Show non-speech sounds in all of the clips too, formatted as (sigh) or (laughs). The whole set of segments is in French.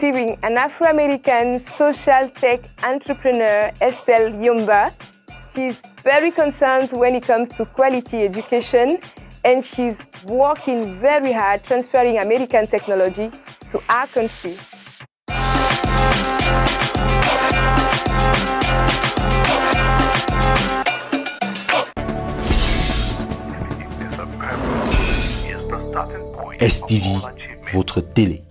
receiving an Afro-American social tech entrepreneur, Estelle Yumba. She's very concerned when it comes to quality education and she's working very hard transferring American technology to our country. STV, votre télé.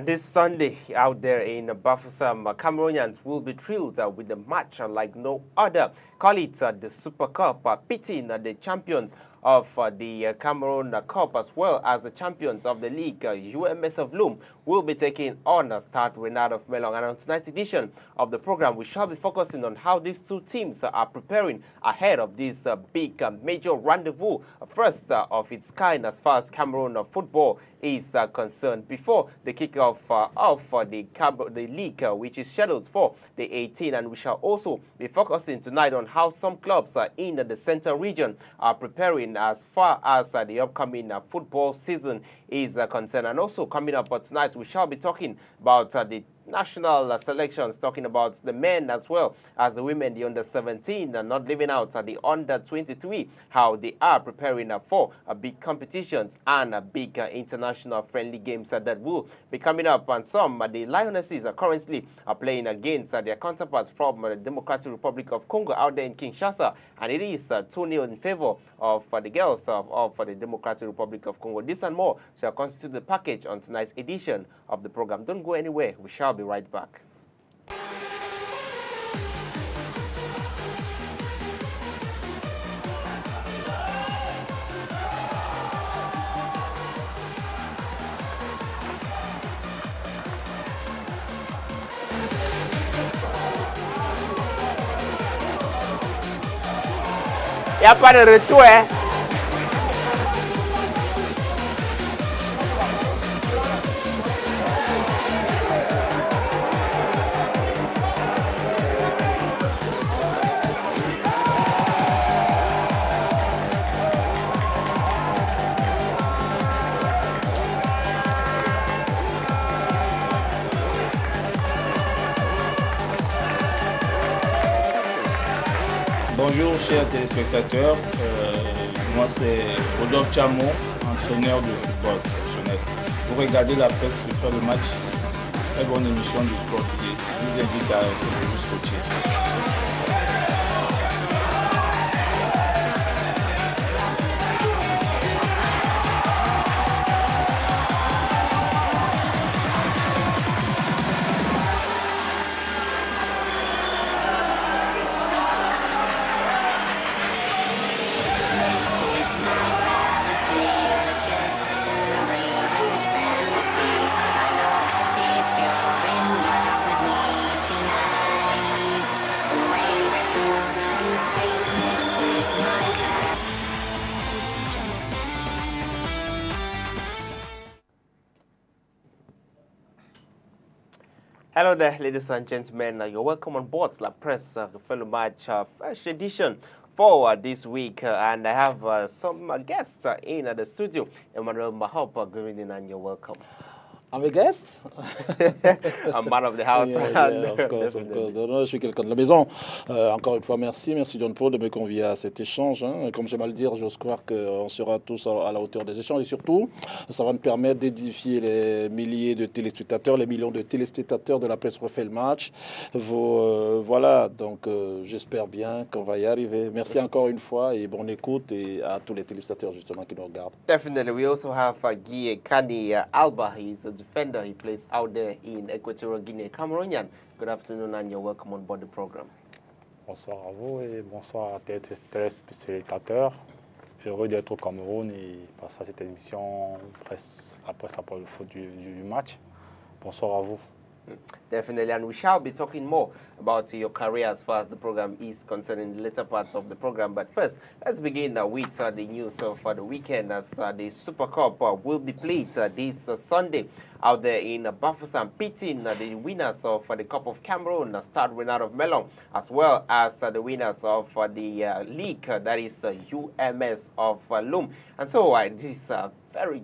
And this Sunday out there in Bafusam, uh, Cameroonians will be thrilled uh, with the match uh, like no other. Call it uh, the Super Cup, uh, pitting uh, the champions of uh, the uh, Cameroon uh, Cup as well as the champions of the league, uh, UMS of Loom, will be taking on a start Renard of Melong. And on tonight's edition of the program, we shall be focusing on how these two teams uh, are preparing ahead of this uh, big uh, major rendezvous, uh, first uh, of its kind as far as Cameroon uh, football is uh, concerned. Before the kickoff uh, of uh, the, the league, uh, which is scheduled for the 18, and we shall also be focusing tonight on how some clubs uh, in the central region are preparing as far as uh, the upcoming uh, football season is uh, concerned. And also coming up tonight, we shall be talking about uh, the national uh, selections, talking about the men as well as the women, the under 17, and not leaving out uh, the under 23, how they are preparing uh, for uh, big competitions and uh, big uh, international friendly games uh, that will be coming up. And some, the Lionesses are currently uh, playing against their counterparts from the Democratic Republic of Congo out there in Kinshasa, and it is uh, 2 0 in favor of the girls of, of the Democratic Republic of Congo. This and more shall constitute the package on tonight's edition of the program. Don't go anywhere. We shall be right back. Il n'y a pas téléspectateurs, Euh, moi c'est Rodolphe Chamon, entraîneur de football professionnel. Vous regardez la presse sur le match, très bonne émission du sport. Je vous invite à vous There, ladies and gentlemen. Uh, you're welcome on board La Presse uh, Fellow Match uh, Fresh Edition for uh, this week. And I have uh, some guests in the studio. Emmanuel Mahop, good evening and you're welcome. I'm a guest? (laughs) I'm man of the house. Yeah, (laughs) yeah, of course, of course. Non, non, je suis quelqu'un de la maison. Euh, encore une fois, merci, merci John Paul de me convier à cet échange. hein. Comme j'aime à le dire, j'ose croire qu'on sera tous à, à la hauteur des échanges et surtout, ça va nous permettre d'édifier les milliers de téléspectateurs, les millions de téléspectateurs de la presse refait le match. Vos, euh, voilà, donc euh, j'espère bien qu'on va y arriver. Merci encore une fois et bonne écoute et à tous les téléspectateurs justement qui nous regardent. Definitely. We also have uh, Guy Kani uh, Alba. He's a defender. He plays out there in Equatorial Guinea, Cameroonian. Good afternoon and you're welcome on board the program. Bonsoir à vous et bonsoir à tous les téléspectateurs. heureux d'être au Cameroun et passer à cette émission presse, après ça pour le foot du, du match. Bonsoir à vous. Definitely, and we shall be talking more about your career as far as the program is concerned in the later parts of the program. But first, let's begin uh, with uh, the news uh, for the weekend as uh, the Super Cup uh, will be played uh, this Sunday out there in uh, Bafoussam, pitting the winners of the Cup of Cameroon, uh, start winner of Melon, as well as the winners of the league, that is UMS of Loom. And so this is very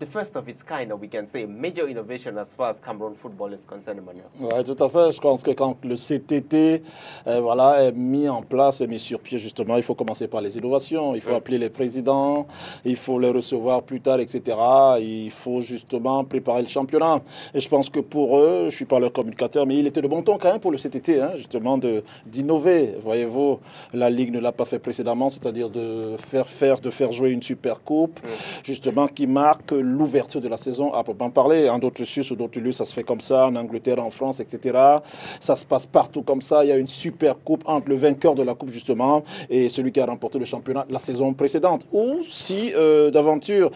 the first of its kind, or we can say major innovation as far as Cameroon football is concerned, Emmanuel. Oui, tout à fait. Je pense que quand le CTT euh, voilà, est mis en place, est mis sur pied, justement, il faut commencer par les innovations. Il faut appeler les présidents, il faut les recevoir plus tard, etc. Il faut justement préparer le championnat. Et je pense que pour eux, je ne suis pas leur communicateur, mais il était de bon ton quand même pour le CTT, hein, justement, d'innover. Voyez-vous, la Ligue ne l'a pas fait précédemment, c'est-à-dire de faire faire, de faire jouer une super coupe, justement, qui marque l'ouverture de la saison à proprement parler. En d'autres Suisses ou d'autres lieux, ça se fait comme ça, en Angleterre, en France, etc. Ça se passe partout comme ça. Il y a une super coupe entre le vainqueur de la coupe, justement, et celui qui a remporté le championnat la saison précédente. Ou si, euh, d'aventure,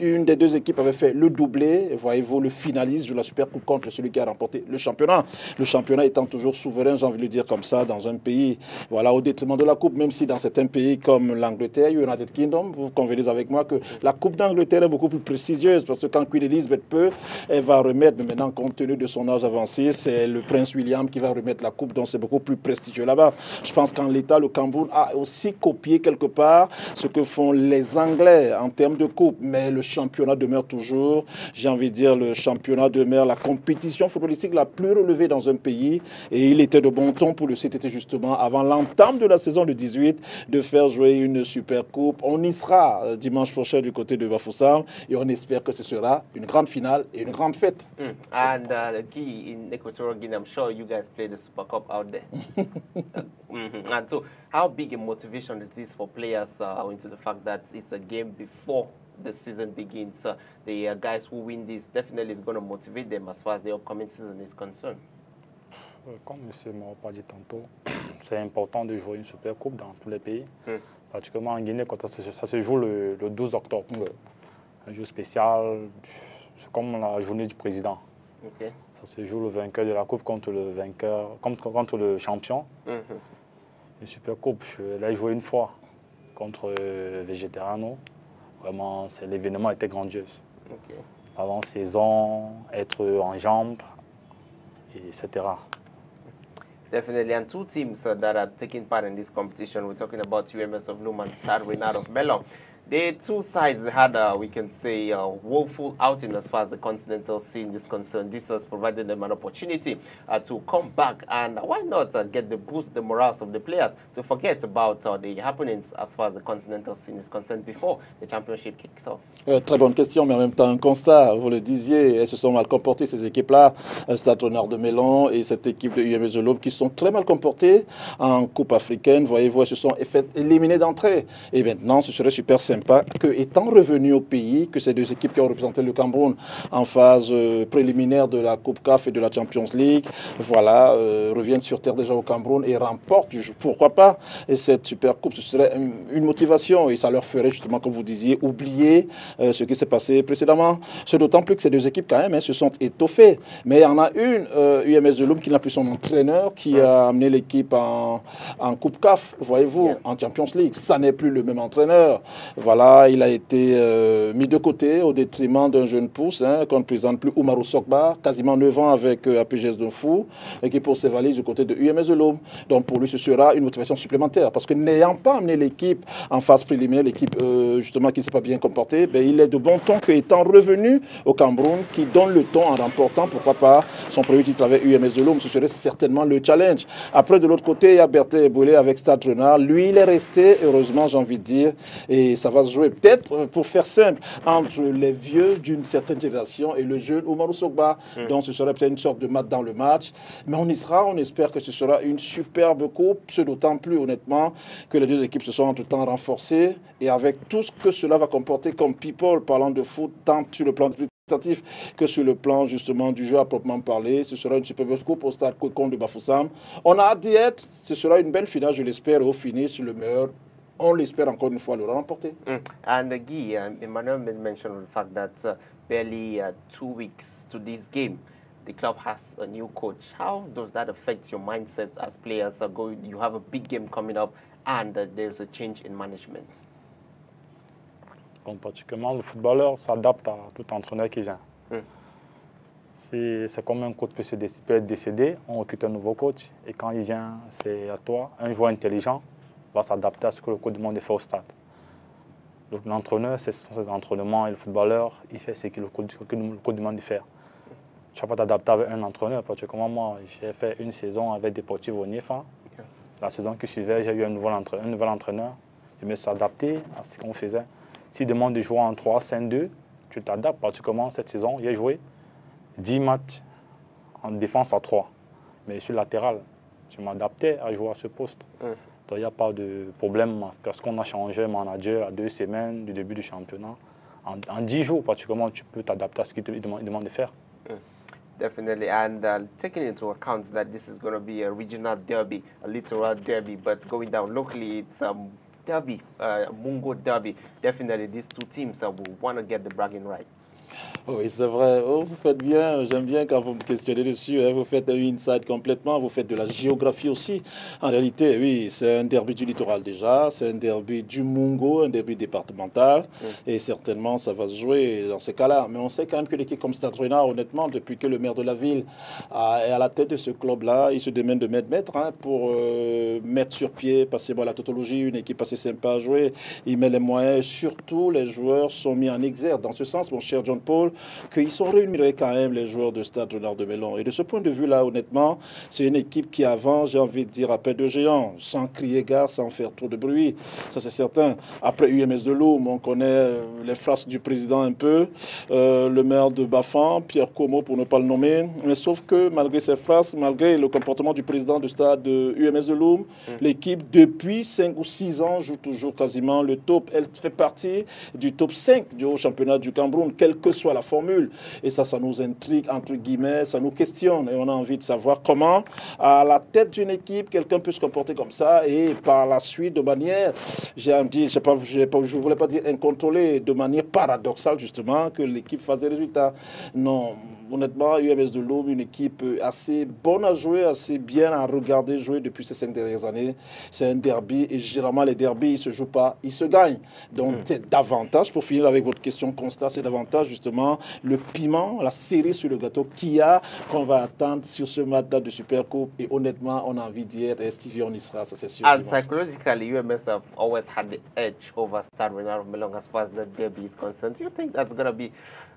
une des deux équipes avait fait le doublé, voyez-vous, le finaliste de la super coupe contre celui qui a remporté le championnat. Le championnat étant toujours souverain, j'ai envie de le dire comme ça, dans un pays, voilà, au détriment de la coupe, même si dans certains pays comme l'Angleterre, United Kingdom, vous convenez avec moi que la coupe d'Angleterre est beaucoup plus précise parce que quand Queen Elizabeth peut, elle va remettre, mais maintenant compte tenu de son âge avancé, c'est le prince William qui va remettre la coupe, donc c'est beaucoup plus prestigieux là-bas. Je pense qu'en l'état, le Cameroun a aussi copié quelque part ce que font les Anglais en termes de coupe, mais le championnat demeure toujours, j'ai envie de dire, le championnat demeure la compétition footballistique la plus relevée dans un pays, et il était de bon ton pour le CTT justement, avant l'entame de la saison de 18, de faire jouer une super coupe. On y sera euh, dimanche prochain du côté de Bafoussam, et on espère que ce sera une grande finale et une grande fête. Mm. And uh, the key in Equatorial Guinea, I'm sure you guys play the Super Cup out there. uh, (laughs) mm -hmm. And so, how big a motivation is this for players uh, into the fact that it's a game before the season begins? Uh, the uh, guys who win this definitely is going to motivate them as far as the upcoming season is concerned. Euh, comme M. Maupa dit tantôt, (clears throat) c'est important de jouer une Super Coupe dans tous les pays, mm. particulièrement en Guinée quand ça se, ça se joue le, le 12 octobre. Ouais un jour spécial, c'est comme la journée du président. Ça se joue le vainqueur de la coupe contre le vainqueur, contre, contre le champion. Mm Super Coupe, je l'ai joué une fois contre euh, Végéterano. Vraiment, l'événement était grandiose. Avant saison, être en jambes, etc. Definitely, and two teams uh, that are taking part in this competition. We're talking about UMS of Luman, Stade Renard of Melon. The two sides had, uh, we can say, a woeful outing as far as the continental scene is concerned. This has provided them an opportunity uh, to come back and why not uh, get the boost, the morale of the players to forget about uh, the happenings as far as the continental scene is concerned before the championship kicks off. Euh, très bonne question, mais en même temps un constat. Vous le disiez, elles se sont mal comportées ces équipes-là, Stade Nord de Mélan et cette équipe de UMS l'Aube qui sont très mal comportées en Coupe africaine. Voyez-vous, elles se sont fait éliminer d'entrée. Et maintenant, ce serait super simple sympa que, étant revenu au pays, que ces deux équipes qui ont représenté le Cameroun en phase euh, préliminaire de la Coupe CAF et de la Champions League, voilà, euh, reviennent sur terre déjà au Cameroun et remportent, pourquoi pas, et cette Super Coupe, ce serait une motivation et ça leur ferait justement, comme vous disiez, oublier euh, ce qui s'est passé précédemment. C'est d'autant plus que ces deux équipes, quand même, hein, se sont étoffées. Mais il y en a une, UMS de Loum, qui n'a plus son entraîneur, qui a amené l'équipe en, en Coupe CAF, voyez-vous, en Champions League. Ça n'est plus le même entraîneur. Voilà, il a été euh, mis de côté au détriment d'un jeune pouce hein, qu'on ne présente plus, Oumarou Sokba, quasiment 9 ans avec euh, APGS Fou, et qui pour ses valises du côté de UMS de l'Aube. Donc pour lui, ce sera une motivation supplémentaire. Parce que n'ayant pas amené l'équipe en phase préliminaire, l'équipe euh, justement qui ne s'est pas bien comportée, ben, il est de bon ton qu'étant revenu au Cameroun, qui donne le ton en remportant, pourquoi pas, son premier titre avec UMS de l'Aube, ce serait certainement le challenge. Après, de l'autre côté, il y a Berthe Boulay avec Stade Renard. Lui, il est resté, heureusement, j'ai envie de dire, et ça va se jouer peut-être, euh, pour faire simple, entre les vieux d'une certaine génération et le jeune Omarou Sogba. Hmm. Donc ce serait peut-être une sorte de mat dans le match. Mais on y sera, on espère que ce sera une superbe coupe, ce d'autant plus honnêtement que les deux équipes se sont entre-temps renforcées et avec tout ce que cela va comporter comme people parlant de foot, tant sur le plan que sur le plan justement du jeu à proprement parler. Ce sera une superbe coupe au stade Kokon de Bafoussam. On a hâte d'y être. Ce sera une belle finale, je l'espère, au finish, le meilleur on l'espère encore une fois le remporter. Mm. And uh, Guy, uh, Emmanuel mentioned the fact that uh, barely uh, two weeks to this game, the club has a new coach. How does that affect your mindset as players are going? You have a big game coming up, and uh, there's a change in management? Comme pratiquement le footballeur s'adapte à tout entraîneur qui vient. Mm. C'est comme un coach peut, se peut être décédé, on recrute un nouveau coach, et quand il vient, c'est à toi, un joueur intelligent va s'adapter à ce que le coach demande de faire au stade. L'entraîneur, ce sont ses entraînements, et le footballeur, il fait ce que le coach, demande de faire. Tu ne vas pas t'adapter avec un entraîneur, parce que moi, j'ai fait une saison avec des au Niefa. La saison qui suivait, j'ai eu un nouvel, entraîneur. Je me suis adapté à ce qu'on faisait. S'il demande de jouer en 3, 5, 2, tu t'adaptes. Comment cette saison, j'ai joué 10 matchs en défense à 3. Mais sur latéral, je m'adaptais à jouer à ce poste. Donc il n'y a pas de problème parce qu'on a changé manager à deux semaines du début du championnat. En, 10 jours, pratiquement, tu peux t'adapter à ce qu'il te demande, demande de faire. Definitely, and uh, taking into account that this is going to be a regional derby, a literal derby, but going down locally, it's um, derby, uh, Mungo derby. Definitely, these two teams uh, will want to get the bragging rights. Oui, c'est vrai. Oh, vous faites bien. J'aime bien quand vous me questionnez dessus. Hein. Vous faites un inside complètement. Vous faites de la géographie aussi. En réalité, oui, c'est un derby du littoral déjà. C'est un derby du Mungo, un derby départemental. Et certainement, ça va se jouer dans ce cas-là. Mais on sait quand même que l'équipe comme Stade honnêtement, depuis que le maire de la ville est à la tête de ce club-là, il se démène de mettre mettre hein, pour euh, mettre sur pied, passer bon, la tautologie, une équipe assez sympa à jouer. Il met les moyens. Surtout, les joueurs sont mis en exergue. Dans ce sens, mon cher John Paul, qu'ils sont réunis quand même les joueurs de Stade Renard de Mélon. Et de ce point de vue-là, honnêtement, c'est une équipe qui avant, j'ai envie de dire, à peine de géant, sans crier gare, sans faire trop de bruit. Ça, c'est certain. Après UMS de Loum, on connaît euh, les phrases du président un peu, euh, le maire de Bafan, Pierre Como, pour ne pas le nommer. Mais sauf que malgré ces phrases, malgré le comportement du président du stade de UMS de Loum, mm. l'équipe, depuis 5 ou 6 ans, joue toujours quasiment le top. Elle fait partie du top 5 du haut championnat du Cameroun, quelle que soit la formule. Et ça, ça nous intrigue, entre guillemets, ça nous questionne. Et on a envie de savoir comment, à la tête d'une équipe, quelqu'un peut se comporter comme ça et par la suite, de manière, j'ai dit, je ne voulais pas dire incontrôlée, de manière paradoxale, justement, que l'équipe fasse des résultats. Non, honnêtement, UMS de l'Aube, une équipe assez bonne à jouer, assez bien à regarder jouer depuis ces cinq dernières années. C'est un derby et généralement, les derbys, ils ne se jouent pas, ils se gagnent. Donc, hmm. c'est davantage, pour finir avec votre question constat, c'est davantage justement le piment, la série sur le gâteau qu'il y a, qu'on va attendre sur ce match de Super Coupe. Et honnêtement, on a envie d'y être. Et Stevie, on y sera, ça c'est sûr. And psychologically, UMS have always had the edge over Stade Renard Melong as far as the derby is concerned. Do you think that's going to be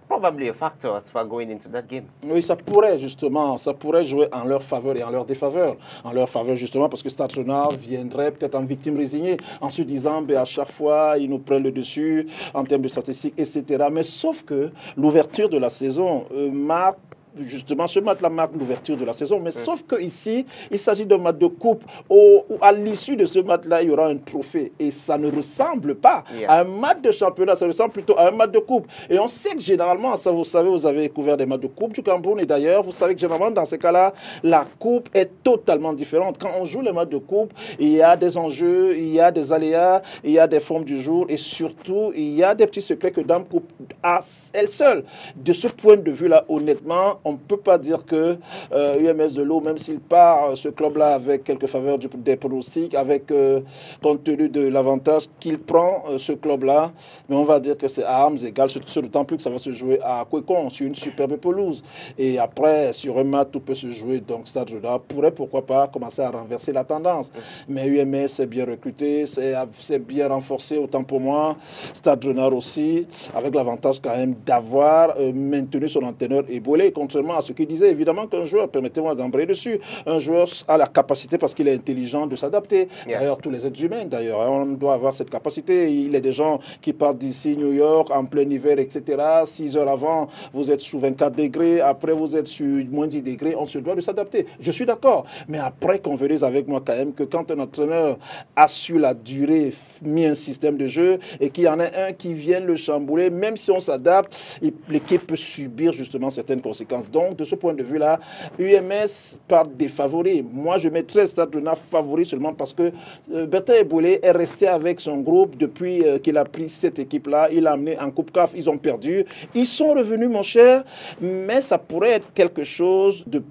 probably a factor as far going into that game. Oui, ça pourrait justement, ça pourrait jouer en leur faveur et en leur défaveur. En leur faveur justement parce que Stade viendrait peut-être en victime résignée en se disant, ben, à chaque fois, ils nous prennent le dessus en termes de statistiques, etc. Mais sauf que l'ouverture de la saison euh, marque justement, ce match-là marque l'ouverture de la saison. Mais sauf que ici, il s'agit d'un match de coupe où, à l'issue de ce match-là, il y aura un trophée. Et ça ne ressemble pas à un match de championnat, ça ressemble plutôt à un match de coupe. Et on sait que généralement, ça vous savez, vous avez couvert des matchs de coupe du Cameroun. Et d'ailleurs, vous savez que généralement, dans ces cas-là, la coupe est totalement différente. Quand on joue les matchs de coupe, il y a des enjeux, il y a des aléas, il y a des formes du jour. Et surtout, il y a des petits secrets que Dame Coupe a elle seule. De ce point de vue-là, honnêtement, on ne peut pas dire que euh, UMS de l'eau, même s'il part euh, ce club-là avec quelques faveurs des pronostics, avec euh, compte tenu de l'avantage qu'il prend ce club-là, mais on va dire que c'est à armes égales, d'autant plus que ça va se jouer à Kwekon sur une superbe pelouse. Et après, sur un match, tout peut se jouer. Donc, Stade là pourrait pourquoi pas commencer à renverser la tendance. Mais UMS est bien recruté, c'est bien renforcé, autant pour moi. Stade Renard aussi, avec l'avantage quand même d'avoir maintenu son entraîneur ébolé, contrairement à ce qu'il disait. Évidemment qu'un joueur, permettez-moi d'embrayer dessus, un joueur a la capacité parce qu'il est intelligent de s'adapter. D'ailleurs, tous les êtres humains, d'ailleurs, hein, on doit avoir cette capacité. Il y a des gens qui partent d'ici, New York, en plein hiver, etc. Six heures avant, vous êtes sous 24 degrés, après vous êtes sur moins 10 degrés, on se doit de s'adapter. Je suis d'accord. Mais après, convenez avec moi quand même que quand un entraîneur a su la durée, mis un système de jeu et qu'il y en a un qui vient le chambouler, même si on s'adapte, l'équipe peut subir justement certaines conséquences Donc, de ce point de vue-là, UMS part des favoris. Moi, je mettrais Stade Rennais favori seulement parce que euh, Eboulé est resté avec son groupe depuis euh, qu'il a pris cette équipe-là. Il a amené en Coupe CAF, ils ont perdu. Ils sont revenus, mon cher, mais ça pourrait être quelque chose de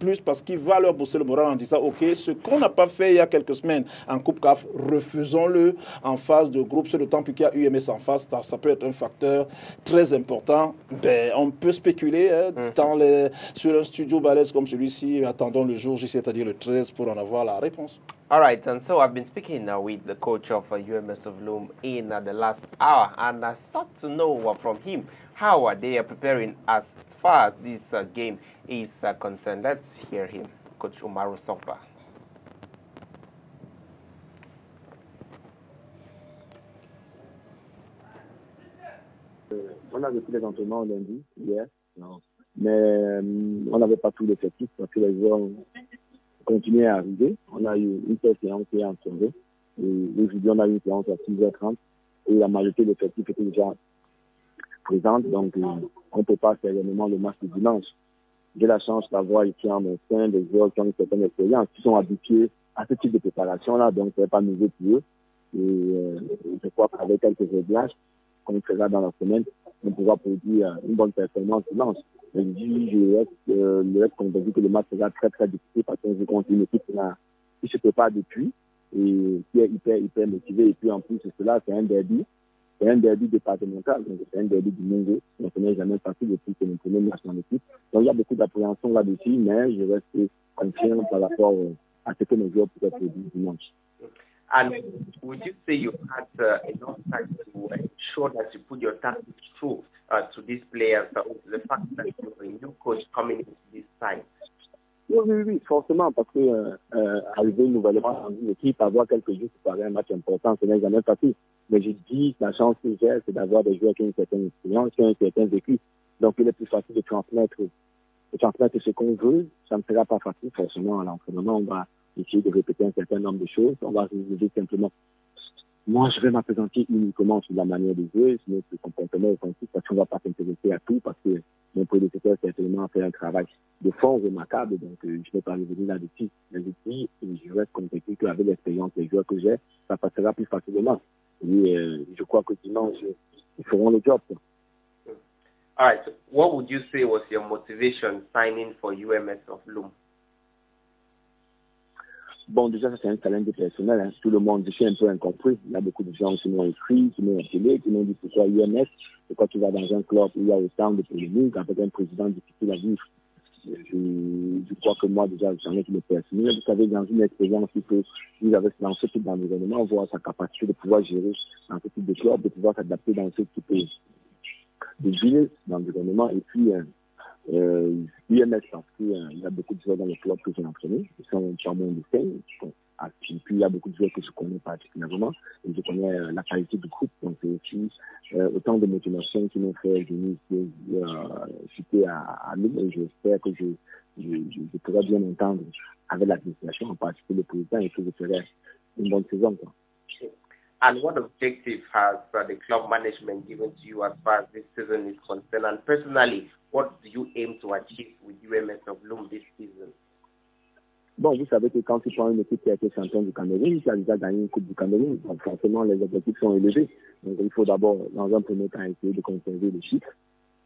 plus parce qu'il va leur bosser le moral en disant ok ce qu'on n'a pas fait il y a quelques semaines en Coupe CAF refaisons-le en phase de groupe. C'est le temps qu'il y a UMS en face. Ça, peut être un facteur très important. Ben, on peut spéculer hein, mm. dans les, sur un studio balèze comme celui-ci. Attendons le jour J c'est-à-dire le 13 pour en avoir la réponse. All right, and so I've been speaking now with the coach of uh, UMS of Loom in uh, the last hour, and I sought to know uh, from him how are they preparing as far as this uh, game is uh, concerned. Let's Sokpa. On a repris les entraînements lundi, hier, mais euh, on n'avait pas tout l'effectif parce que les joueurs continuaient à arriver. On a eu une séance qui est en. Et aujourd'hui, on a eu une séance à 6h30 et la majorité de l'effectif était déjà présente. Donc, euh, on ne peut pas faire le match du dimanche. J'ai la chance d'avoir ici en mon sein des joueurs qui ont une certaine expérience, qui sont habitués à ce type de préparation-là, donc ce n'est pas nouveau pour eux. Et euh, je crois qu'avec quelques réglages qu'on fera dans la semaine, on pourra produire une bonne performance dimanche. Mais je reste, euh, le reste convaincu que le match sera très très difficile parce qu'on joue contre une équipe qui ne se prépare depuis et qui est hyper hyper motivée. Et puis en plus cela, c'est un derby. C'est un derby départemental, donc c'est un derby du Mongo. Donc on n'est jamais facile depuis que nous prenons match dans l'équipe. Donc il y a beaucoup d'appréhension là-dessus, mais je reste confiant par rapport à ce que nos joueurs pourraient produire dimanche. And would you say you had uh, enough time to ensure that you put your tactics through uh, to these players, uh, the fact that you're a new coach coming into this side? Oui, oui, oui, forcément, parce que euh, euh, arriver nouvellement dans une équipe, avoir quelques jours pour un match important, ce n'est jamais facile. Mais je dis, la chance que j'ai, c'est d'avoir des joueurs qui ont une certaine expérience, qui ont un certain vécu. Donc, il est plus facile de transmettre, de transmettre ce qu'on veut. Ça ne sera pas facile, forcément, à l'entraînement. On va essayer de répéter un certain nombre de choses. On va réviser simplement. Moi, je vais m'appesantir uniquement sur la manière de jouer, sur notre comportement offensif, parce qu'on ne va pas s'intéresser à tout, parce que mon prédécesseur certainement fait un travail de fond remarquable, donc euh, je ne vais pas revenir là-dessus. Mais je dis, je reste convaincu qu'avec l'expérience des joueurs que j'ai, ça passera plus facilement. Et euh, je crois que dimanche, ils feront le job. All right. So what would you say was your motivation signing for UMS of Loom? Bon, déjà, ça c'est un challenge personnel. Hein. Tout le monde, je suis un peu incompris. Il y a beaucoup de gens qui m'ont écrit, qui m'ont appelé, qui m'ont dit pourquoi UMS, pourquoi tu vas dans un club où il y a autant de polémiques, avec un président difficile à vivre. Je, crois que moi, déjà, j'en ai qui me personnel. Vous savez, dans une expérience, il vivre avec, dans ce type d'environnement, voir sa capacité de pouvoir gérer dans ce type de club, de pouvoir s'adapter dans ce type de, de ville, d'environnement. Et puis, euh, euh, UMS, parce qu'il euh, y a beaucoup de joueurs dans le club que j'ai entraîné, qui sont pas mon dessin. Et puis, il y a beaucoup de joueurs que je connais particulièrement, et je connais euh, la qualité du groupe. Donc, c'est aussi euh, autant de motivations qui m'ont fait venir ici, à, à nous, et j'espère que je, je, je, je, pourrai bien entendre avec l'administration, en particulier le président, et que je ferai une bonne saison. Quoi. And what objective has uh, the club management given to you as far as this season is concerned? And personally, what do you aim to achieve with UMS of Loom this season? Bon, vous savez que quand tu prends une équipe qui a été champion du Cameroun, qui a déjà gagné une Coupe du Cameroun, donc forcément les objectifs sont élevés. Donc il faut d'abord, dans un premier temps, essayer de conserver le chiffre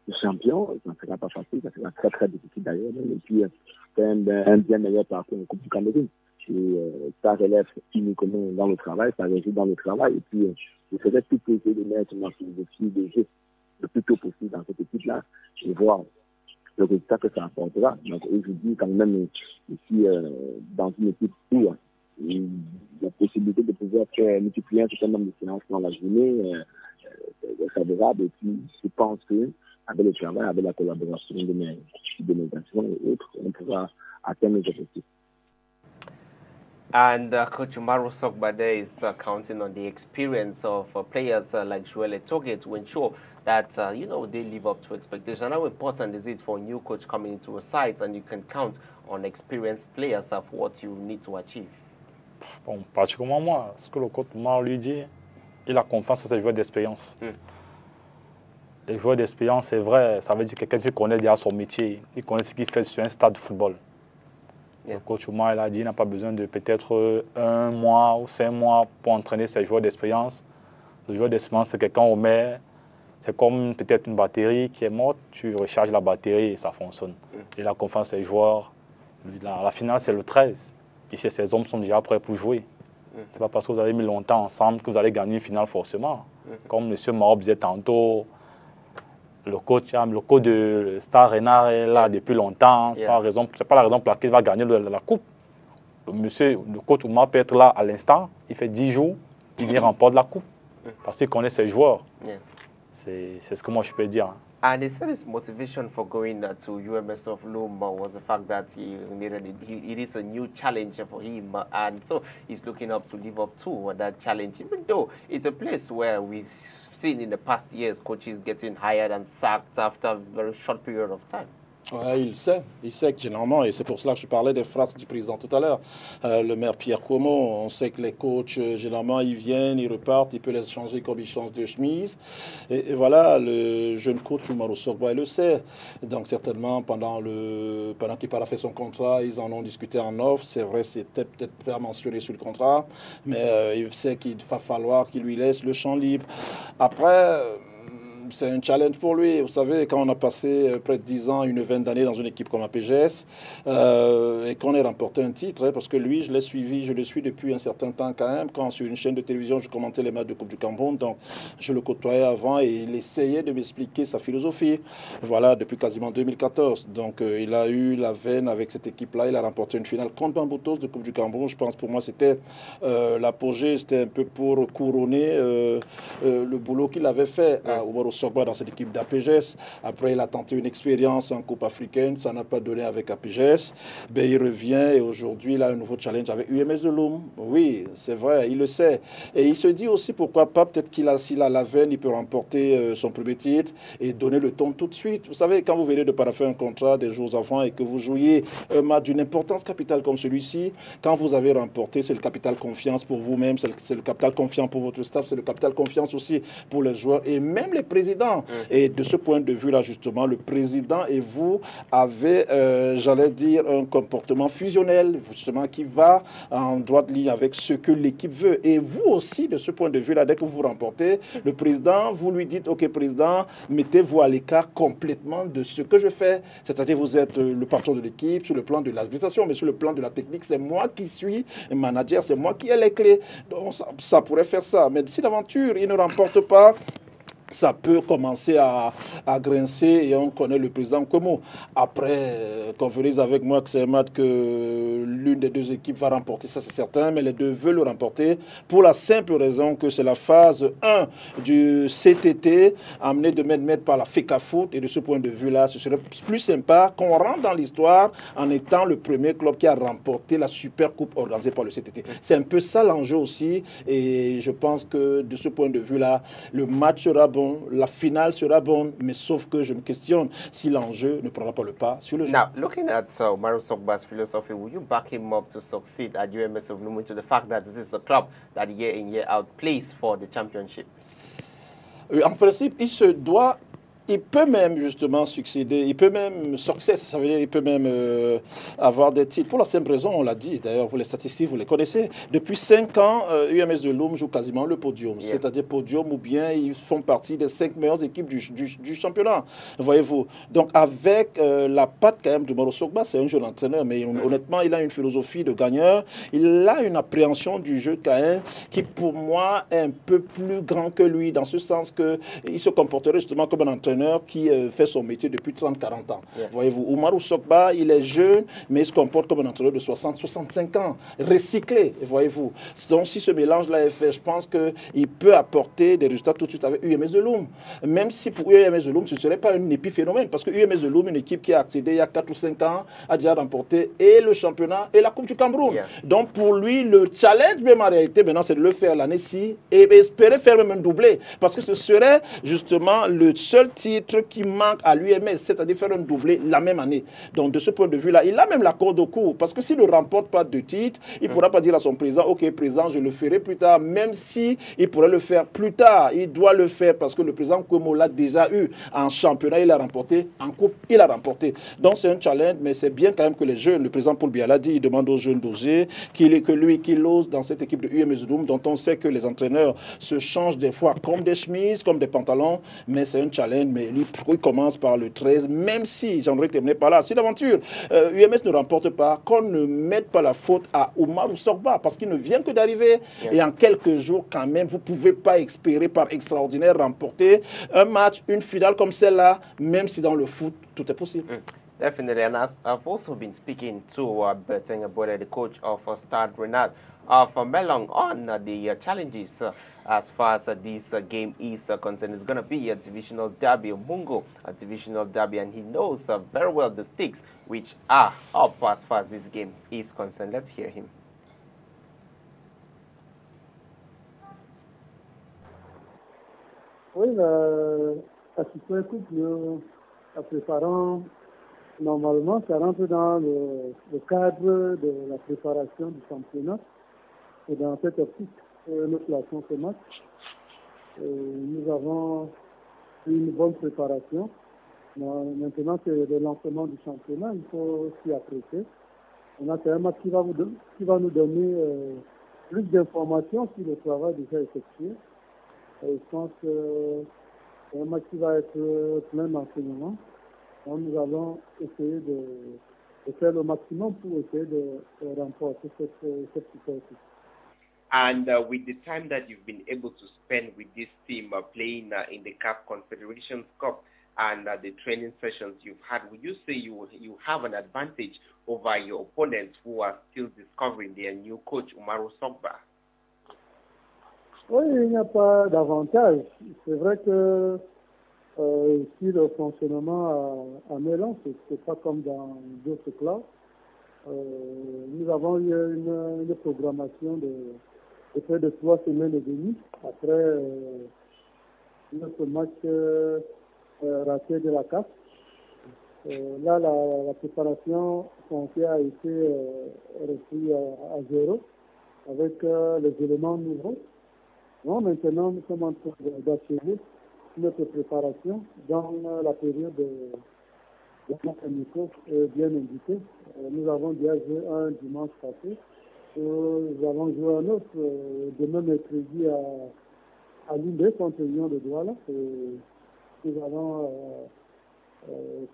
de champion. Ça ne sera pas facile, ça sera très très difficile d'ailleurs. Et puis, faire un, un, bien meilleur parcours en Coupe du Cameroun. Et euh, ça relève uniquement dans le travail, ça réside dans le travail. Et puis, euh, je ferais tout essayer de mettre ma philosophie de jeu le plus tôt possible dans cette équipe-là et voir le résultat que ça apportera. Donc aujourd'hui, quand même, ici, euh, dans une équipe où a la possibilité de pouvoir faire multiplier un certain nombre de séances dans la journée euh, est favorable. Et puis, je pense que avec le travail, avec la collaboration de mes, de mes et autres, on pourra atteindre les objectifs. And uh, Coach Umaru Sokbade is uh, counting on the experience of uh, players uh, like Joel Etoge to ensure that, uh, you know, they live up to expectation. How important is it for a new coach coming into a site and you can count on experienced players of what you need to achieve? Bon, particulièrement moi, ce que le coach Umaru lui dit, il a confiance en ses joueurs d'expérience. Mm. Les joueurs d'expérience, c'est vrai, ça veut dire quelqu'un qui connaît déjà son métier, il connaît ce qu'il fait sur un stade de football. Le coach Oumar, il a dit qu'il n'a pas besoin de peut-être un mois ou cinq mois pour entraîner ses joueurs d'expérience. Le joueur d'expérience, c'est quelqu'un au met, c'est comme peut-être une batterie qui est morte, tu recharges la batterie et ça fonctionne. Mm. Et la confiance des joueurs, la, la finale c'est le 13. Ici, ces hommes sont déjà prêts pour jouer. Mm. Ce n'est pas parce que vous avez mis longtemps ensemble que vous allez gagner une finale forcément. Mm. Comme M. Marob disait tantôt, le coach, hein, le coach de Star Renard est là depuis longtemps. Ce n'est pas, pas, la raison pour laquelle il va gagner la, coupe. Le, monsieur, le coach Oumar peut être là à l'instant. Il fait 10 jours, il vient remporter la coupe. Parce qu'il connaît ses joueurs. C'est ce que moi je peux dire. And he said his motivation for going uh, to UMS of Lomba was the fact that he needed it. He, it is a new challenge for him, and so he's looking up to live up to that challenge. Even though it's a place where we've seen in the past years coaches getting hired and sacked after a very short period of time. Il sait, il sait que généralement, et c'est pour cela que je parlais des phrases du président tout à l'heure, euh, le maire Pierre Cuomo, on sait que les coachs, euh, généralement, ils viennent, ils repartent, il peut les changer comme ils changent de chemise. Et, voilà, le jeune coach Umaru Sogba, il le sait. Donc certainement, pendant, pendant qu'il a fait son contrat, ils en ont discuté en offre. C'est vrai, c'était peut-être pas mentionné sur le contrat, mais euh, il sait qu'il va falloir qu'il lui laisse le champ libre. Après c'est un challenge pour lui. Vous savez, quand on a passé euh, près de 10 ans, une vingtaine d'années dans une équipe comme la PGS, euh, et qu'on ait remporté un titre, hein, parce que lui, je l'ai suivi, je le suis depuis un certain temps quand même. Quand sur une chaîne de télévision, je commentais les matchs de Coupe du Cameroun, donc je le côtoyais avant et il essayait de m'expliquer sa philosophie. Voilà, depuis quasiment 2014. Donc euh, il a eu la veine avec cette équipe-là. Il a remporté une finale contre Bamboutos de Coupe du Cameroun. Je pense pour moi, c'était l'apogée, c'était un peu pour couronner le boulot qu'il avait fait à Sogba dans cette équipe d'APGS. Après, il a tenté une expérience en Coupe africaine. Ça n'a pas donné avec APGS. Ben, il revient et aujourd'hui, il a un nouveau challenge avec UMS de Loum. Oui, c'est vrai, il le sait. Et il se dit aussi pourquoi pas, peut-être qu'il a, s'il a la veine, il peut remporter euh, son premier titre et donner le ton tout de suite. Vous savez, quand vous venez de paraffer un contrat des jours avant et que vous jouiez un match d'une importance capitale comme celui-ci, quand vous avez remporté, c'est le capital confiance pour vous-même, c'est le, capital confiance pour votre staff, c'est le capital confiance aussi pour les joueurs et même les présidents Et de ce point de vue-là, justement, le président et vous avez, euh, j'allais dire, un comportement fusionnel, justement, qui va en droite ligne avec ce que l'équipe veut. Et vous aussi, de ce point de vue-là, dès que vous remportez, le président, vous lui dites, OK, président, mettez-vous à l'écart complètement de ce que je fais. C'est-à-dire, vous êtes euh, le patron de l'équipe sur le plan de l'administration, mais sur le plan de la technique, c'est moi qui suis manager, c'est moi qui ai les clés. Donc, ça, ça pourrait faire ça. Mais si l'aventure, il ne remporte pas, ça peut commencer à, grincer et on connaît le président Como. Après, euh, convenez avec moi que c'est match que l'une des deux équipes va remporter, ça c'est certain, mais les deux veulent le remporter pour la simple raison que c'est la phase 1 du CTT amené de mètres mètres par la FECA Foot et de ce point de vue-là, ce serait plus sympa qu'on rentre dans l'histoire en étant le premier club qui a remporté la Super Coupe organisée par le CTT. C'est un peu ça l'enjeu aussi et je pense que de ce point de vue-là, le match sera bon, la finale sera bonne, mais sauf que je me questionne si l'enjeu ne prendra pas le pas sur le jeu. Now, looking at uh, Mario Sogba's philosophy, will you back him up to succeed at UMS of Lumu to the fact that this is a club that year in, year out plays for the championship? Euh, en principe, il se doit il peut même justement succéder, il peut même succès, ça veut dire il peut même euh, avoir des titres. Pour la simple raison, on l'a dit, d'ailleurs, vous les statistiques, vous les connaissez. Depuis 5 ans, UMS euh, de Loum joue quasiment le podium, c'est-à-dire podium ou bien ils font partie des 5 meilleures équipes du, du, championnat, voyez-vous. Donc avec euh, la patte quand même de Moro Sogba, c'est un jeune entraîneur, mais honnêtement, il a une philosophie de gagneur, il a une appréhension du jeu quand même qui pour moi est un peu plus grand que lui, dans ce sens qu'il se comporterait justement comme un entraîneur qui euh, fait son métier depuis 30-40 ans. Voyez-vous, Oumarou Sokba, il est jeune, mais il se comporte comme un entraîneur de 60-65 ans, recyclé, voyez-vous. Donc, si ce mélange-là est fait, je pense qu'il peut apporter des résultats tout de suite avec UMS de Loum. Même si pour UMS de Loum, ce ne serait pas un épiphénomène, parce que UMS de Loum, une équipe qui a accédé il y a 4 ou 5 ans, a déjà remporté et le championnat et la Coupe du Cameroun. Donc, pour lui, le challenge, même en réalité, maintenant, c'est de le faire l'année-ci et espérer faire même un doublé, parce que ce serait justement le seul type titre qui manque à l'UMS, c'est-à-dire faire un doublé la même année. Donc de ce point de vue-là, il a même la corde au cou, parce que s'il ne remporte pas de titre, il ne pourra pas dire à son président, ok président, je le ferai plus tard, même si il pourrait le faire plus tard. Il doit le faire parce que le président Komo l'a déjà eu en championnat, il a remporté, en coupe, il a remporté. Donc c'est un challenge, mais c'est bien quand même que les jeunes, le président Paul Biala dit, il demande aux jeunes d'oser, qu'il que lui, qu'il ose dans cette équipe de UMS dont on sait que les entraîneurs se changent des fois comme des chemises, comme des pantalons, mais c'est un challenge, mais lui, il commence par le 13, même si, j'aimerais terminer par là, si d'aventure euh, UMS ne remporte pas, qu'on ne mette pas la faute à Omar ou Sorba, parce qu'il ne vient que d'arriver, et en quelques jours quand même, vous ne pouvez pas espérer par extraordinaire remporter un match, une finale comme celle-là, même si dans le foot, tout est possible. Mm. Definitely, and I've also been speaking to uh, Berting Abode, the coach of uh, Stade Renat, of uh, Melong on uh, the uh, challenges uh, as far as uh, this uh, game is concerned. It's going to be a divisional derby, a Mungo, a divisional derby, and he knows very well the stakes which are up as far as this game is concerned. Let's hear him. La, la situation nous préparons Normalement, ça rentre dans le, cadre de la préparation du championnat. Et dans cette optique, euh, nous plaçons ce match. Euh, nous avons une bonne préparation. Maintenant, c'est le lancement du championnat, il faut s'y apprécier. On a un match qui va, nous donner euh, plus d'informations sur le travail déjà effectué. Je pense que c'est un match qui va être plein d'enseignements nous allons essayer de, de, faire le maximum pour essayer de, de remporter cette, cette situation. And uh, with the time that you've been able to spend with this team uh, playing uh, in the CAF Confederations Cup and uh, the training sessions you've had, would you say you you have an advantage over your opponents who are still discovering their new coach, Umaru Sogba? Oui, il n'y a pas d'avantage. C'est vrai que Euh, ici, le fonctionnement à, à Mélan, ce n'est pas comme dans d'autres classes. Euh, nous avons eu une, une programmation de, de, près de trois semaines et demie après euh, notre match euh, raté de la CAF. Euh, là, la, la, préparation foncière a été euh, reçue à, à, zéro avec les éléments nouveaux. Bon, maintenant, nous sommes en train d'achever notre préparation dans la période de, de bien indiqué. Euh, nous avons déjà joué un dimanche passé. Euh, nous avons joué un autre euh, demain mercredi à, à contre Lyon de Douala. nous allons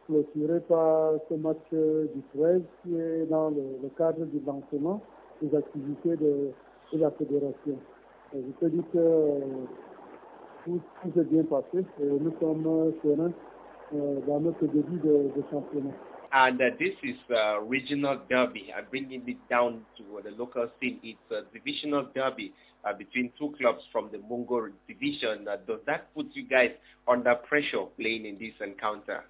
clôturer par ce match du 13 qui est dans le, cadre du lancement des activités de, de la fédération. je peux dire que tout, tout s'est bien passé. Et nous sommes sereins euh, dans notre début de, de championnat. And uh, this is a regional derby. I'm bringing it down to uh, the local scene. It's a divisional derby uh, between two clubs from the Mungo division. Uh, does that put you guys under pressure playing in this encounter?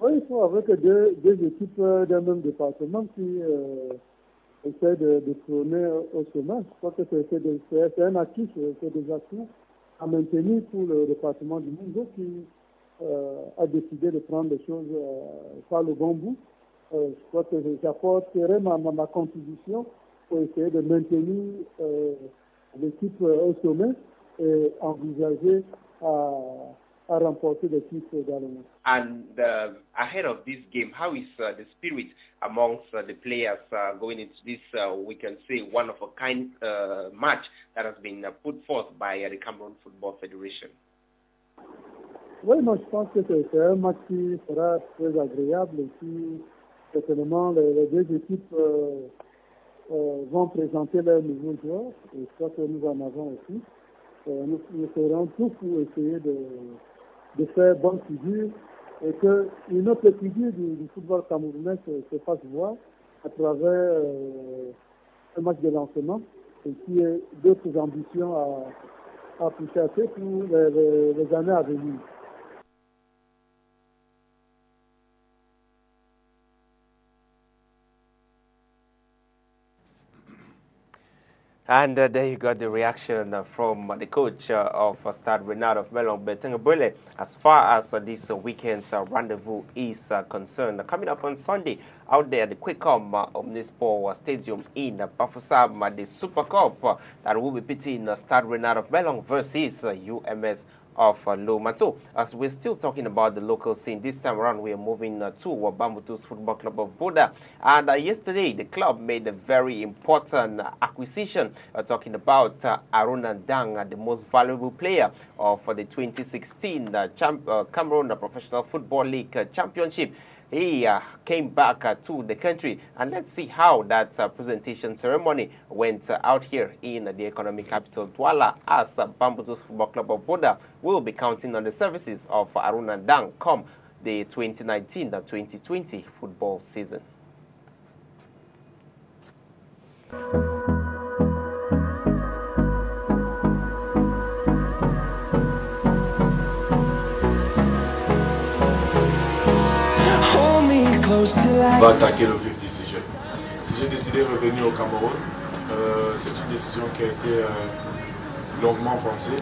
Oui, il faut avec deux, deux équipes euh, d'un même département qui euh, essaient de, de tourner au sommet. Je crois que c'est un acquis, c'est des acquis à maintenir pour le département du Mungo qui euh, a décidé de prendre les choses euh, par le bon bout. Euh, je crois que j'apporterai ma, ma, ma, contribution pour essayer de maintenir l'équipe au sommet et envisager à à remporter le titre également. And uh, ahead of this game, how is uh, the spirit amongst uh, the players uh, going into this, uh, we can say, one of a kind uh, match that has been put forth by the Cameroon Football Federation? Oui, moi je pense que c'est un match qui sera très agréable et qui, certainement, les, les deux équipes vont présenter leurs nouveaux joueurs et je crois que nous en avons aussi. nous, nous ferons tout pour essayer de de faire bonne figure et qu'une autre figure du, football camerounais se, se, fasse voir à travers euh, un match de lancement et qui ait d'autres ambitions à, à pousser pour les, les, les années à venir. And uh, there you got the reaction uh, from uh, the coach uh, of uh, Stade Renard of Melon, Betengabule, as far as uh, this weekend's rendezvous is concerned. coming up on Sunday, out there at the Quickom uh, Omnisport Stadium in uh, Bafusam, the Super Cup that will be pitting uh, Stade Renard of Melon versus UMS of uh, Loma. So, as we're still talking about the local scene, this time around we are moving uh, to Bambutus Football Club of Boda. And uh, yesterday, the club made a very important uh, acquisition, uh, talking about uh, Aruna Dang, uh, the most valuable player of the 2016 Champ Cameroon Professional Football League Championship he uh, came back uh, to the country. And let's see how that uh, presentation ceremony went uh, out here in the economic capital Douala as uh, Football Club of Boda will be counting on the services of Aruna Dang come the 2019-2020 football season. Va attaquer le vif du sujet. Si j'ai décidé de revenir au Cameroun, euh, c'est une décision qui a été euh, longuement pensée,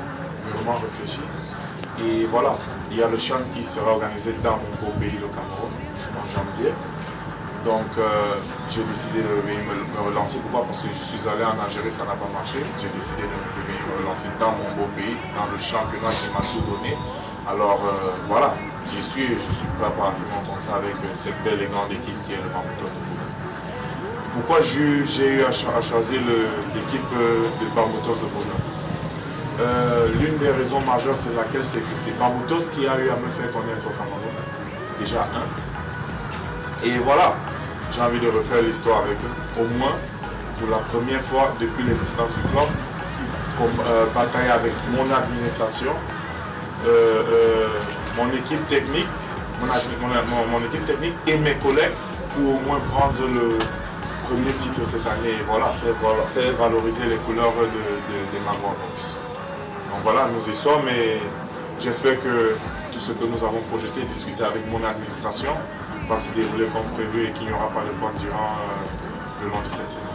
vraiment réfléchie. Et voilà, il y a le champ qui sera organisé dans mon beau pays, le Cameroun, en janvier. Donc euh, j'ai décidé de me, relancer. Pourquoi? Parce que je suis allé en Algérie, ça n'a pas marché. J'ai décidé de me relancer dans mon beau pays, dans le championnat qui m'a tout donné. Alors voilà, j'y suis et je suis prêt à partir mon contrat avec cette belle et grande équipe qui est le Boulogne. Pourquoi j'ai eu à, choisir l'équipe euh, de Bambutos de euh, L'une des raisons majeures, c'est laquelle? C'est que c'est Bambutos qui a eu à me faire connaître au Cameroun. Déjà un. Et voilà, j'ai envie de refaire l'histoire avec eux. Au moins, pour la première fois depuis l'existence du club, comme euh, batailler avec mon administration, mon équipe technique, mon, équipe technique et mes collègues pour au moins prendre le premier titre cette année et voilà, faire, valoriser les couleurs de, de, de Donc voilà, nous y sommes et j'espère que tout ce que nous avons projeté, discuté avec mon administration, va se dérouler comme prévu et qu'il n'y aura pas de point durant euh, le long de cette saison.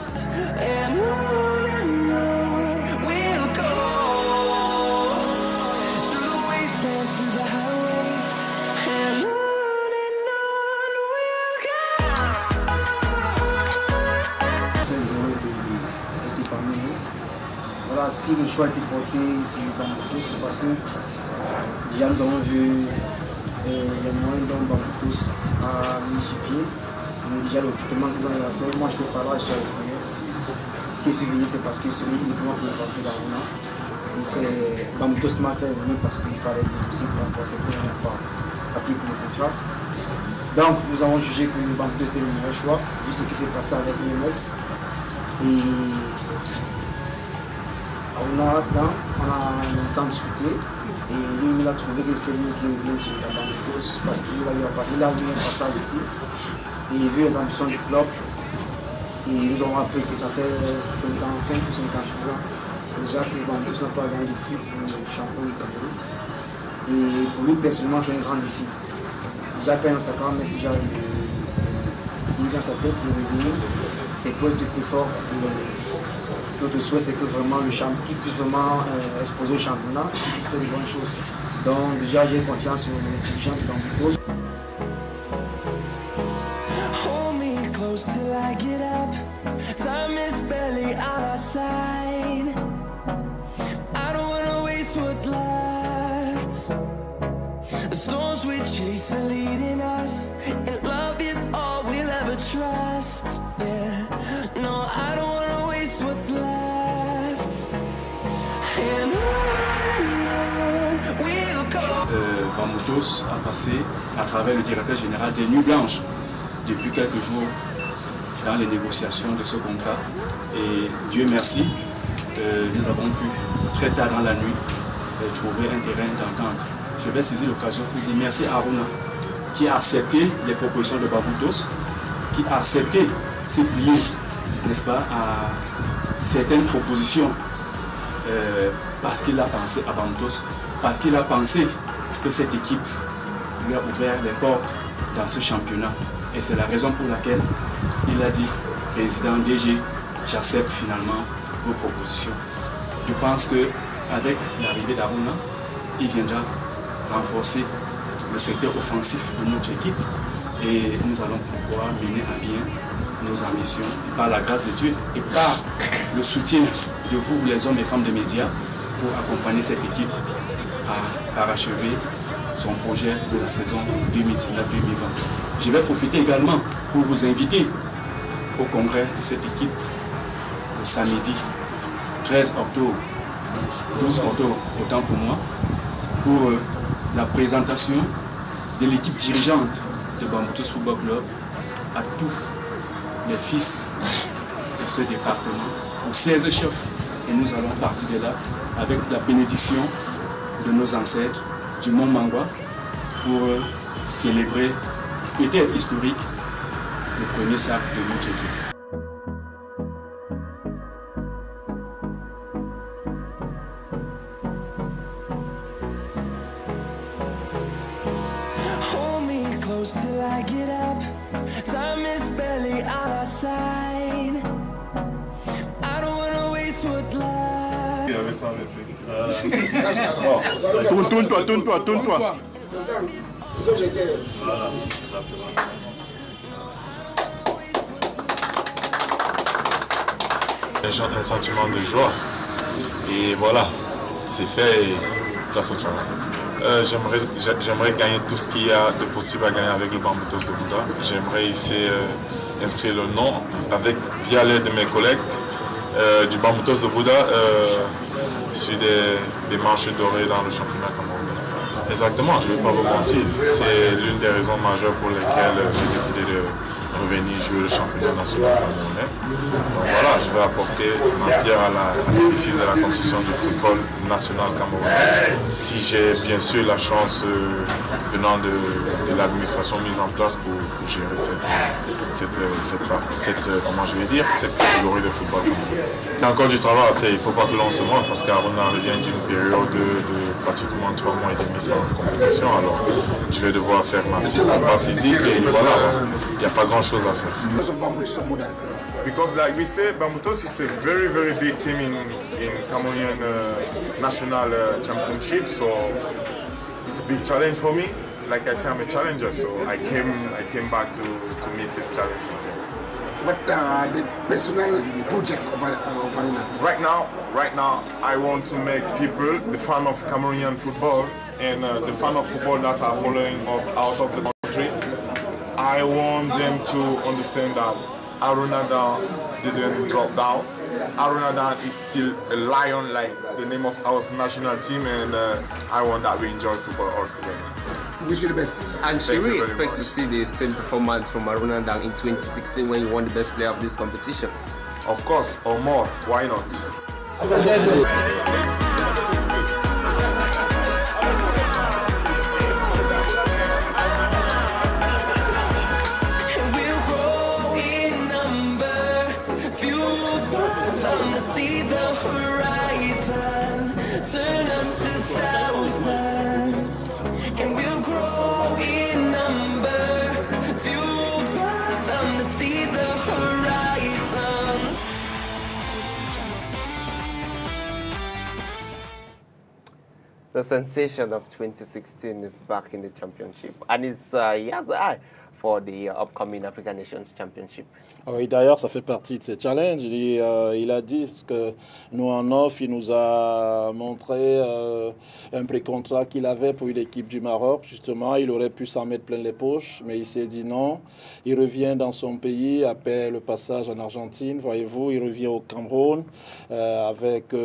Si le choix a été porté ici Bambutos, c'est parce que déjà nous avons vu les moyens dont Bambutos a mis sur pied. Déjà le recrutement qu'ils ont fait, moi je n'étais pas là, je suis à l'extérieur. Si suis venu, c'est parce que c'est uniquement pour le la d'Aruna. Et c'est Bambutos qui m'a fait venir parce qu'il fallait négocier pour renforcer pour pas appliquer le contrat. Donc nous avons jugé que Bambutos était le meilleur choix, vu ce qui s'est passé avec l'UMS. Et on a, on a longtemps discuté et lui il a trouvé que c'était lui qui est venu chez la Banque parce qu'il a il a un passage ici. Et il vu les ambitions du club et nous avons appris que ça fait 55 ou 56 ans déjà que le Banque n'a pas gagné de titre de champion du Cameroun. Et pour lui personnellement c'est un grand défi. Déjà qu'un attaquant mais si j'ai il dans sa tête de revenir c'est pour être plus fort notre souhait, c'est que vraiment le champion puisse vraiment euh, exposer au championnat, qu'il puisse faire de bonnes choses. Donc déjà, j'ai confiance sur les dirigeants de Bambou À travers le directeur général des Nuits Blanches depuis quelques jours dans les négociations de ce contrat. Et Dieu merci, euh, nous avons pu très tard dans la nuit euh, trouver un terrain d'entente. Je vais saisir l'occasion pour dire merci à Aruna qui a accepté les propositions de Bamoutos, qui a accepté ce plier, n'est-ce pas, à certaines propositions euh, parce qu'il a pensé à Bamoutos, parce qu'il a pensé que cette équipe lui a ouvert les portes dans ce championnat. Et c'est la raison pour laquelle il a dit, président DG, j'accepte finalement vos propositions. Je pense qu'avec l'arrivée d'Aruna, il viendra renforcer le secteur offensif de notre équipe et nous allons pouvoir mener à bien nos ambitions par la grâce de Dieu et par le soutien de vous, les hommes et femmes des médias, pour accompagner cette équipe à parachever son projet de la saison 2019-2020. Je vais profiter également pour vous inviter au congrès de cette équipe le samedi 13 octobre, 12 octobre, autant pour moi, pour euh, la présentation de l'équipe dirigeante de Bamboutos Football Club à tous les fils de ce département, aux 16 chefs. Et nous allons partir de là avec la bénédiction de nos ancêtres du Mont Mangua pour euh, célébrer, peut-être historique, le premier sac de tourne-toi, tourne-toi, tourne-toi. Un sentiment de joie. Et voilà, c'est fait et place au travail. Euh, J'aimerais gagner tout ce qu'il y a de possible à gagner avec le Bamboutos de Bouddha. J'aimerais ici euh, inscrire le nom avec, via l'aide de mes collègues euh, du Bamboutos de Bouddha euh, sur des, manches dorées dans le championnat camerounais. Exactement, je ne vais pas vous mentir. C'est l'une des raisons majeures pour lesquelles j'ai décidé de revenir jouer le championnat national camerounais. Donc voilà, je vais apporter ma pierre à l'édifice de la construction du football national camerounais. Si j'ai bien sûr la chance euh, venant de, l'administration mise en place pour, gérer cette, cette, cette, comment je vais dire, cette catégorie de football. Il y a encore du travail à faire, il ne faut pas que l'on se montre parce qu'Aruna revient d'une période de, pratiquement trois mois et demi sans compétition. Alors je vais devoir faire ma petite prépa physique et voilà, il n'y a pas grand chose à faire. Because like we say, Bambutos is a very, very big team in, in Cameroonian uh, national uh, championship. So it's a big challenge for me. Like I say, I'm a challenger, so I came, I came back to, to meet this challenge. What uh, the personal project of, uh, Arena? Right now, right now, I want to make people the fan of Cameroonian football and uh, the fan of football that are following us out of the country. I want them to understand that Arunadan didn't drop down. Arunadan is still a lion like the name of our national team and uh, I want that we enjoy football all together. Wish you the best. And should we expect to see the same performance from Arunadan in 2016 when you won the best player of this competition? Of course, or more. Why not? The sensation of 2016 is back in the championship. And is, uh, he has eye for the upcoming African Nations Championship. Oui, d'ailleurs, ça fait partie de ces challenges. Il, euh, a dit, parce que nous en off, il nous a montré euh, un pré-contrat qu'il avait pour une équipe du Maroc. Justement, il aurait pu s'en mettre plein les poches, mais il s'est dit non. Il revient dans son pays après le passage en Argentine. Voyez-vous, il revient au Cameroun euh, avec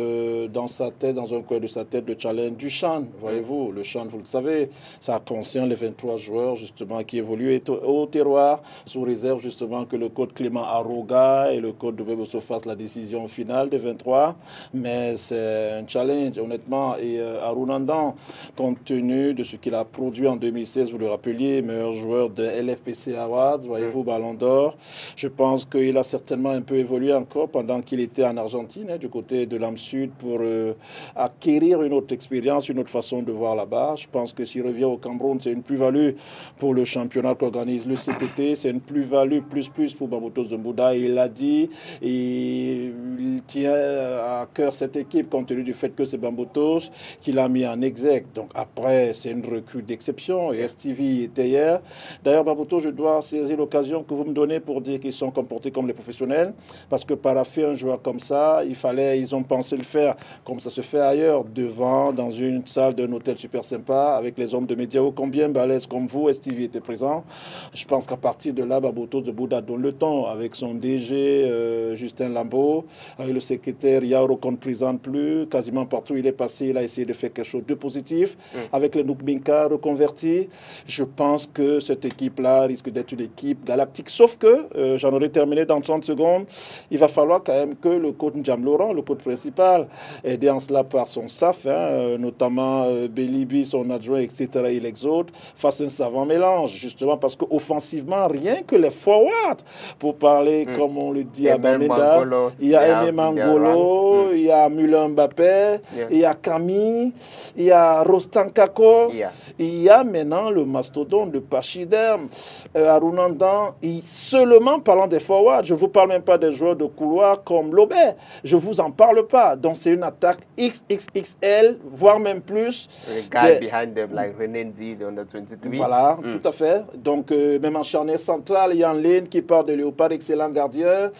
dans sa tête, dans un coin de sa tête, le challenge du Chan. Voyez-vous, le Chan, vous le savez, ça concerne les 23 joueurs justement qui évoluent au terroir sous réserve justement que le code Clément Aroga et le code de se fassent la décision finale des 23. Mais c'est un challenge, honnêtement. Et euh, Arunandan, compte tenu de ce qu'il a produit en 2016, vous le rappeliez, meilleur joueur de LFPC Awards, voyez-vous, Ballon d'Or, je pense qu'il a certainement un peu évolué encore pendant qu'il était en Argentine, hein, du côté de l'âme sud, pour euh, acquérir une autre expérience, une autre façon de voir là-bas. Je pense que s'il revient au Cameroun, c'est une plus-value pour le championnat qu'organise le CTT, c'est une plus-value, plus plus pour Bambutos de Mbouda. Il l'a dit, il tient à cœur cette équipe compte tenu du fait que c'est Bambutos qu'il a mis en exec. Donc après, c'est une recrue d'exception et STV était hier. D'ailleurs, Bambutos, je dois saisir l'occasion que vous me donnez pour dire qu'ils sont comportés comme les professionnels, parce que paraffer un joueur comme ça, il fallait, ils ont pensé le faire comme ça se fait ailleurs, devant, dans une salle d'un hôtel super sympa, avec les hommes de médias combien balèzes comme vous, Stevie était présent. Je pense qu'à partir de là, Baboto de Bouddha donne le temps, avec son DG, euh, Justin Lambeau, avec le secrétaire Yaro qu'on ne présente plus, quasiment partout il est passé, il a essayé de faire quelque chose de positif, mm. avec le Nukbinka reconverti. Je pense que cette équipe-là risque d'être une équipe galactique, sauf que, euh, j'en aurais terminé dans 30 secondes, il va falloir quand même que le coach Njam Laurent, le coach principal, aidé en cela par son staff, hein, euh, notamment euh, Belibi, son adjoint, etc., il exode, fasse un savant mélange, justement parce qu'offensivement, rien que les forwards, pour parler, mm. comme on le dit à Bamenda, il y a Aimé Mangolo, il y a Mulan Mbappé, il y a Camille, il y a Rostan Kako, il y a maintenant le mastodonte de Pachyderm, euh, Arunandan, seulement parlant des forwards, je ne vous parle même pas des joueurs de couloir comme Lobé, je ne vous en parle pas. Donc c'est une attaque XXXL, voire même plus. The guy behind them, like René Ndi, the 23. Voilà, mm. tout à fait. Donc, euh, même en charnière centrale, il y a Lane qui part de Léopard, excellent gardien.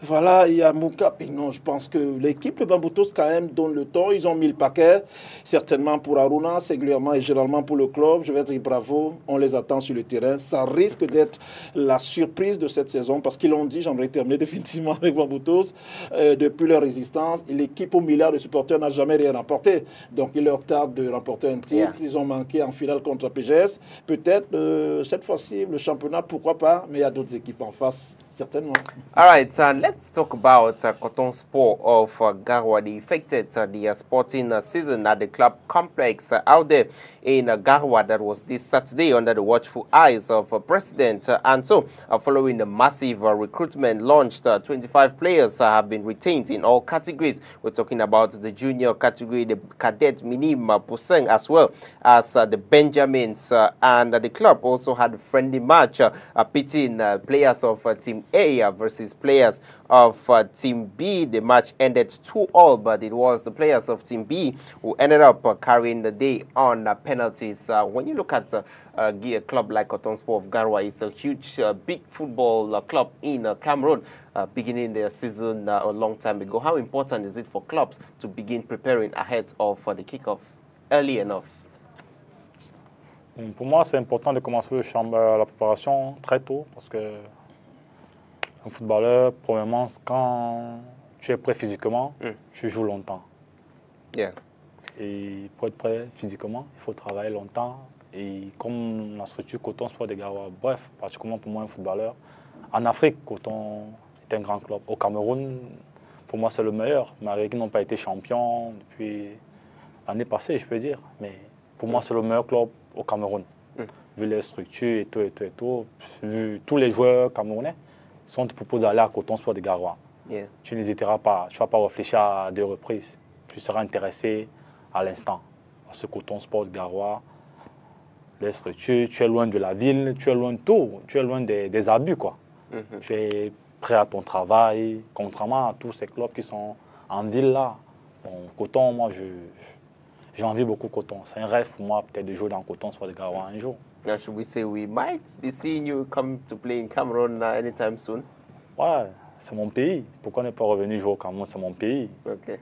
Voilà, il y a Mouka. non, je pense que l'équipe de Bamboutos, quand même, donne le temps. Ils ont mis le paquet, certainement pour Aruna, singulièrement et généralement pour le club. Je vais dire bravo, on les attend sur le terrain. Ça risque d'être la surprise de cette saison parce qu'ils l'ont dit, j'aimerais terminer (laughs) définitivement avec Bamboutos. Euh, depuis leur résistance, l'équipe au milliard de supporters n'a jamais rien remporté. Donc, il leur tarde de remporter un titre. Ils ont manqué en finale contre PGS. Peut-être euh, cette fois-ci, le championnat, pourquoi pas, mais il y a d'autres équipes en face, certainement. All right, let's talk about uh, Cotton Sport of uh, Garwa. They affected uh, the uh, sporting uh, season at the club complex uh, out there in uh, Garwa that was this Saturday under the watchful eyes of President And so, following the massive recruitment launched, 25 players have been retained in all categories. We're talking about the junior category, the cadet Minim Puseng, as well as the Benjamins. and the club also had a friendly match pitting players of Team A versus players of uh, Team B. The match ended 2-all, but it was the players of Team B who ended up uh, carrying the day on uh, penalties. Uh, when you look at uh, uh, a club like Cotton Sport of Garwa, it's a huge, big football club in Cameroon, beginning their season a long time ago. How important is it for clubs to begin preparing ahead of the kickoff early enough? Pour moi, c'est important de commencer la préparation très tôt parce que Un footballeur, premièrement, quand tu es prêt physiquement, mm. tu joues longtemps. Et pour être prêt physiquement, il faut travailler longtemps. Et comme la structure Coton Sport des Garoua, bref, particulièrement pour moi, un footballeur, en Afrique, Coton est un grand club. Au Cameroun, pour moi, c'est le meilleur. Malgré qu'ils n'ont pas été champions depuis l'année passée, je peux dire. Mais pour moi, c'est le meilleur club au Cameroun. Mm. Vu les structures et tout, et tout, et tout. Vu tous les joueurs camerounais. Si on te propose d'aller à Coton Sport de Garoua, tu n'hésiteras pas, tu ne vas pas réfléchir à deux reprises. Tu seras intéressé à l'instant. À ce Coton Sport de Garoua, les structures, tu es loin de la ville, tu es loin de tout, tu es loin des, abus. Quoi. Mm-hmm. Tu es prêt à ton travail, contrairement à tous ces clubs qui sont en ville là. Bon, coton, moi, j'ai envie beaucoup de coton. C'est un rêve pour moi, peut-être de jouer dans Coton Sport de Garoua un jour. Now, should we say we might be seeing you come to play in Cameroon uh, anytime soon? Ouais, c'est mon pays. Pourquoi ne pas revenir jouer au Cameroun? C'est mon pays. Okay.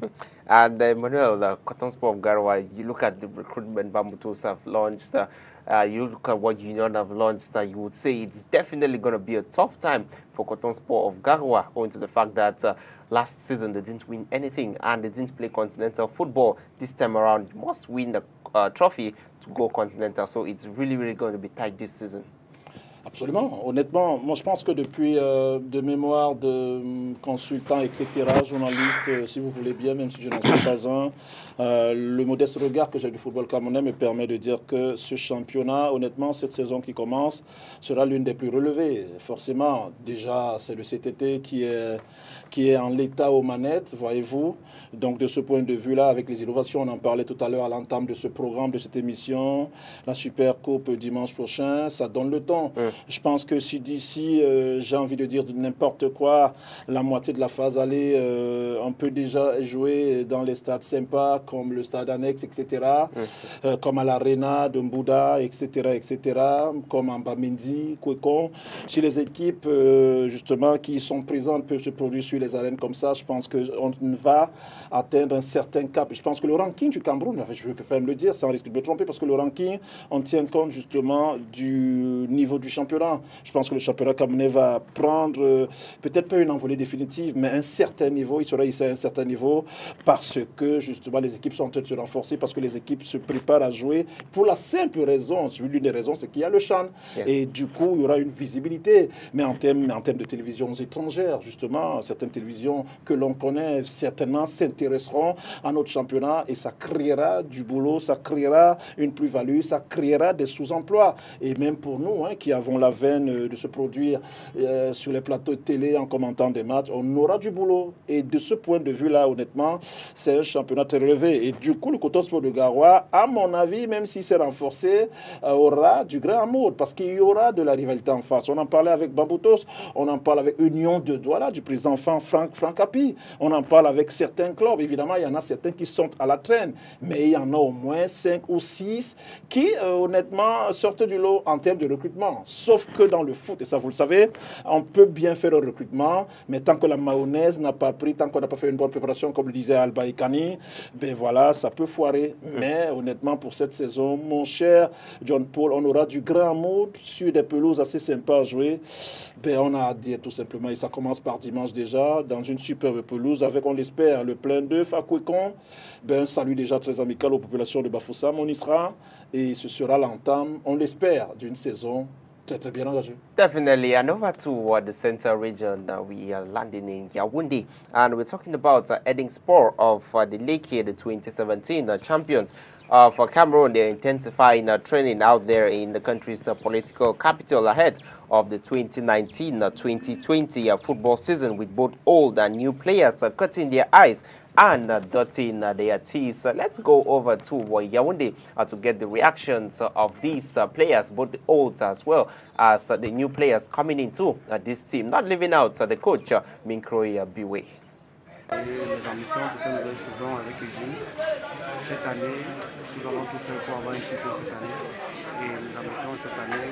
(laughs) And uh, Manuel, the Cotton Sport Garwa, you look at the recruitment Bambutos have launched, uh, uh, you look at what Union have launched, uh, you would say it's definitely going to be a tough time for Coton Sport of Garwa, owing to the fact that uh, last season they didn't win anything and they didn't play continental football. This time around, you must win the uh, trophy to go continental. So it's really, really going to be tight this season. Absolument. Honnêtement, moi je pense que depuis euh, de mémoire de hum, consultants, etc., journalistes, euh, si vous voulez bien, même si je n'en suis pas un, euh, le modeste regard que j'ai du football camerounais me permet de dire que ce championnat, honnêtement, cette saison qui commence, sera l'une des plus relevées. Forcément, déjà, c'est le CTT qui est, qui est en l'état aux manettes, voyez-vous. Donc de ce point de vue-là, avec les innovations, on en parlait tout à l'heure à l'entame de ce programme, de cette émission, la Super Coupe dimanche prochain, ça donne le temps. Je pense que si d'ici, euh, j'ai envie de dire n'importe quoi, la moitié de la phase allée, euh, on peut déjà jouer dans les stades sympas comme le stade annexe, etc., euh, comme à l'Arena de Mbouda, etc., etc., comme en Bamendi, Kwekon. Si les équipes, justement, qui sont présentes peuvent se produire sur les arènes comme ça, je pense qu'on va atteindre un certain cap. Je pense que le ranking du Cameroun, je peux me le dire sans risque de me tromper, parce que le ranking, on tient compte justement du niveau du championnat. Je pense que le championnat camerounais va prendre euh, peut-être pas une envolée définitive, mais un certain niveau. Il sera ici à un certain niveau parce que justement les équipes sont en train de se renforcer, parce que les équipes se préparent à jouer pour la simple raison, l'une des raisons, c'est qu'il y a le Chan. Et du coup, il y aura une visibilité. Mais en termes, en termes de télévisions étrangères, justement, certaines télévisions que l'on connaît certainement s'intéresseront à notre championnat et ça créera du boulot, ça créera une plus-value, ça créera des sous-emplois. Et même pour nous, hein, qui avons la veine de se produire euh, sur les plateaux de télé en commentant des matchs, on aura du boulot. Et de ce point de vue-là, honnêtement, c'est un championnat très relevé. Et du coup, le Coton de Garoua, à mon avis, même si c'est renforcé, euh, aura du grand amour parce qu'il y aura de la rivalité en face. On en parlait avec Bamboutos, on en parle avec Union de Douala, du président Franck, Franck Api, on en parle avec certains clubs. Évidemment, il y en a certains qui sont à la traîne, mais il y en a au moins 5 ou 6 qui, euh, honnêtement, sortent du lot en termes de recrutement. Sauf que dans le foot, et ça vous le savez, on peut bien faire le recrutement, mais tant que la mayonnaise n'a pas pris, tant qu'on n'a pas fait une bonne préparation, comme le disait Alba Ikani, ben voilà, ça peut foirer. Mais honnêtement, pour cette saison, mon cher John Paul, on aura du grand mood sur des pelouses assez sympas à jouer. Ben, on a à dire tout simplement, et ça commence par dimanche déjà, dans une superbe pelouse avec, on l'espère, le plein d'œufs à Kwekon. Ben, salut déjà très amical aux populations de Bafoussam. On y sera et ce sera l'entame, on l'espère, d'une saison Definitely. And over to uh, the central region, uh, we are landing in Yaoundé. And we're talking about uh, Edding Sport of uh, the here, the 2017 uh, champions. Uh, for Cameroon, they're intensifying uh, training out there in the country's uh, political capital ahead of the 2019-2020 uh, football season with both old and new players uh, cutting their eyes and uh, uh, their T's. Uh, let's go over to Yaoundé uh, to get the reactions of these uh, players, both the old as well as uh, the new players coming into this team. Not leaving out the coach, uh, Minkroy Biwe. les ambitions pour cette nouvelle saison avec Eugene. Cette année, nous allons tout faire pour avoir un titre cette année. Et les ambitions cette année,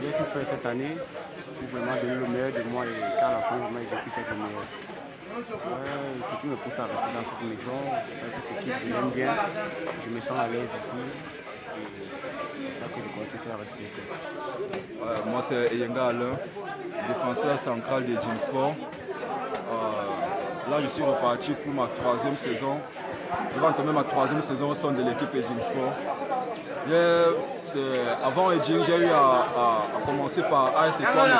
vais tout faire, cette année pour vraiment donner le meilleur de moi et qu'à la fin, vraiment, le meilleur. Ouais, ce qui me pousse à rester dans cette maison, c'est cette équipe, je l'aime bien, je me sens à l'aise ici. C'est ça que je continue à rester moi, c'est Eyenga Alain, défenseur central de Sport. Euh, là, je suis reparti pour ma troisième saison. Je vais entamer ma troisième saison au sein de l'équipe Jim Sport. avant Edging, j'ai eu à, à, commencer par AS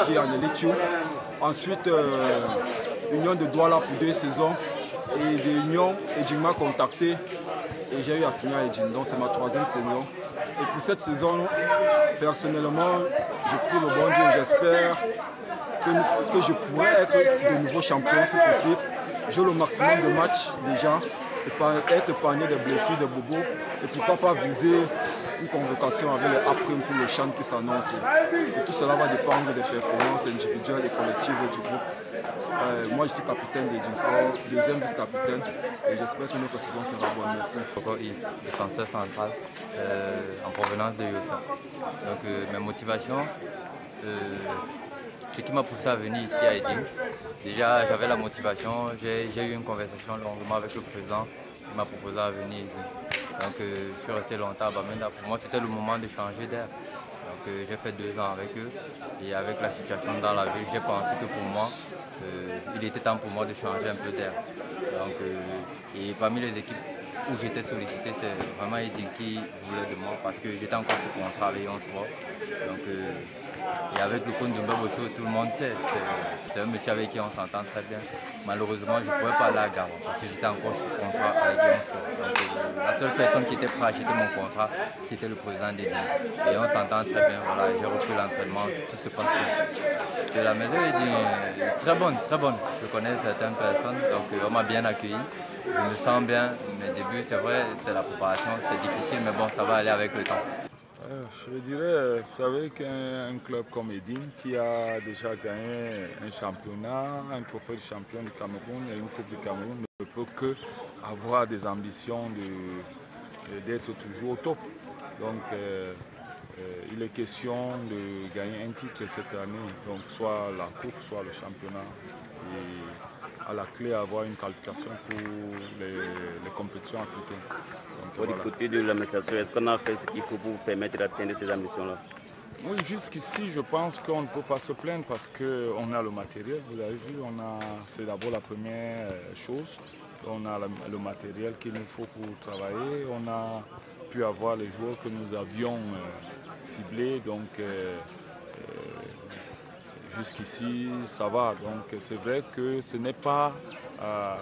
qui est en Elite Ensuite, Union de Douala pour deux saisons. Et de Union, Edging m'a contacté et j'ai eu à signer à. Donc c'est ma troisième saison. Et pour cette saison, personnellement, j'ai pris le bon Dieu. J'espère que, je pourrais être de nouveau champion si possible. J'ai le maximum de matchs déjà, être épargné des blessures, des bobos, et pourquoi pas viser une convocation avec les après pour le chant qui s'annonce. Et tout cela va dépendre des performances individuelles et collectives du groupe. Euh, moi, je suis capitaine de Sport, deuxième vice-capitaine, et j'espère que notre saison sera bonne. Merci. Coco défenseur central euh, en provenance de Yosa. Donc, euh, mes motivations, ce qui m'a poussé à venir ici à Eding, déjà j'avais la motivation, j'ai eu une conversation longuement avec le président qui m'a proposé à venir ici. Donc je suis resté longtemps à Bamenda. Pour moi, c'était le moment de changer d'air. Donc j'ai fait deux ans avec eux et avec la situation dans la ville, j'ai pensé que pour moi, euh, il était temps pour moi de changer un peu d'air. Donc, et parmi les équipes où j'étais sollicité, c'est vraiment Edin qui voulait de moi parce que j'étais encore sous contrat Sport. Donc, euh, et avec le compte de Boboso, tout le monde sait. C'est un monsieur avec qui on s'entend très bien. Malheureusement, je ne pouvais pas aller à Garo parce que j'étais encore sous contrat avec. Donc, euh, la seule personne qui était prête à acheter mon contrat, c'était le président d'Edin. Et on s'entend très bien. Voilà, j'ai repris l'entraînement, tout se passe bien. La maison, Edin, très bonne, très bonne. Je connais certaines personnes, donc on m'a bien accueilli je me sens bien. Mes débuts, c'est vrai, c'est la préparation, c'est difficile, mais bon, ça va aller avec le temps. Euh, je dirais, vous savez qu'un club comme Edine, qui a déjà gagné un championnat, un trophée de champion du Cameroun et une Coupe du Cameroun, ne peut que avoir des ambitions d'être toujours au top. Donc, euh, euh, il est question de gagner un titre cette année, donc soit la Coupe, soit le championnat. Et à la clé avoir une qualification pour les, compétitions africaines. Du côté de l'administration, est-ce qu'on a fait ce qu'il faut pour vous permettre d'atteindre ces ambitions-là? Oui, jusqu'ici, je pense qu'on ne peut pas se plaindre parce qu'on a le matériel. Vous avez vu, c'est d'abord la première euh, chose. On a le matériel qu'il nous faut pour travailler. On a pu avoir les joueurs que nous avions euh, ciblés. Donc, euh, jusqu'ici, ça va. Donc c'est vrai que ce n'est pas à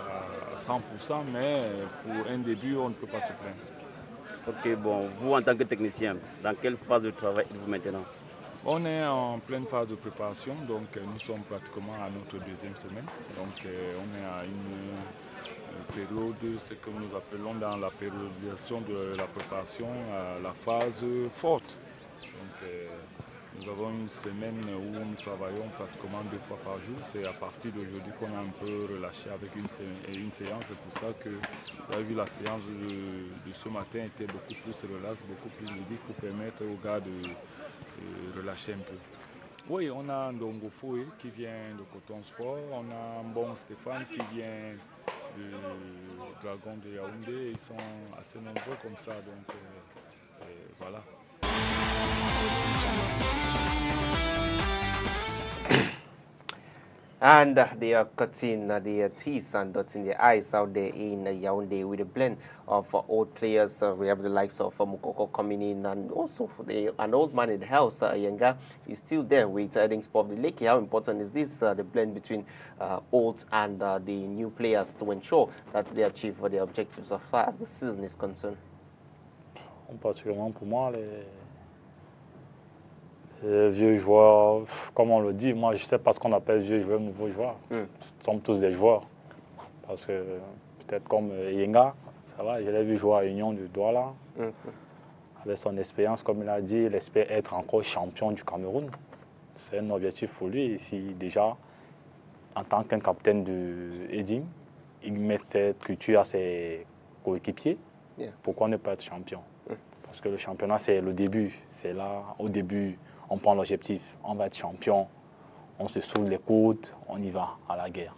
100%, mais pour un début, on ne peut pas se plaindre. Ok, bon, vous en tant que technicien, dans quelle phase de travail êtes-vous maintenant On est en pleine phase de préparation, donc nous sommes pratiquement à notre deuxième semaine. Donc euh, on est à une période, ce que nous appelons dans la périodisation de la préparation, la phase forte. Nous avons une semaine où nous travaillons pratiquement deux fois par jour. C'est à partir d'aujourd'hui qu'on a un peu relâché avec une, séance. C'est pour ça que vu la séance de, ce matin était beaucoup plus relaxe, beaucoup plus ludique pour permettre aux gars de, relâcher un peu. Oui, on a un Dongo Foué qui vient de Coton Sport, on a un bon Stéphane qui vient du Dragon de Yaoundé. Ils sont assez nombreux comme ça, donc euh, euh, voilà. And uh, they are cutting uh, their teeth and dotting their eyes out there in uh, Yaoundé with a blend of uh, old players. Uh, we have the likes of uh, Mukoko coming in and also the, an old man in the house, uh, Yenga, is still there with Edding Sport the Lake. How important is this, the blend between old and the new players to ensure that they achieve their objectives as far as the season is concerned? Particulièrement pour moi, les vieux joueurs, comme on le dit, moi je sais pas ce qu'on appelle vieux joueurs, nouveaux joueurs. Mm. Nous sommes tous des joueurs. Parce que peut-être comme Yenga, ça va, je l'ai vu jouer à Union du Douala. Mm. Avec son expérience, comme il a dit, il espère être encore champion du Cameroun. C'est un objectif pour lui. Et si déjà, en tant qu'un capitaine de Edim, il met cette culture à ses coéquipiers, pourquoi ne pas être champion? Mm. Parce que le championnat, c'est le début. C'est là, au début, on prend l'objectif, on va être champion, on se saoule les côtes, on y va à la guerre.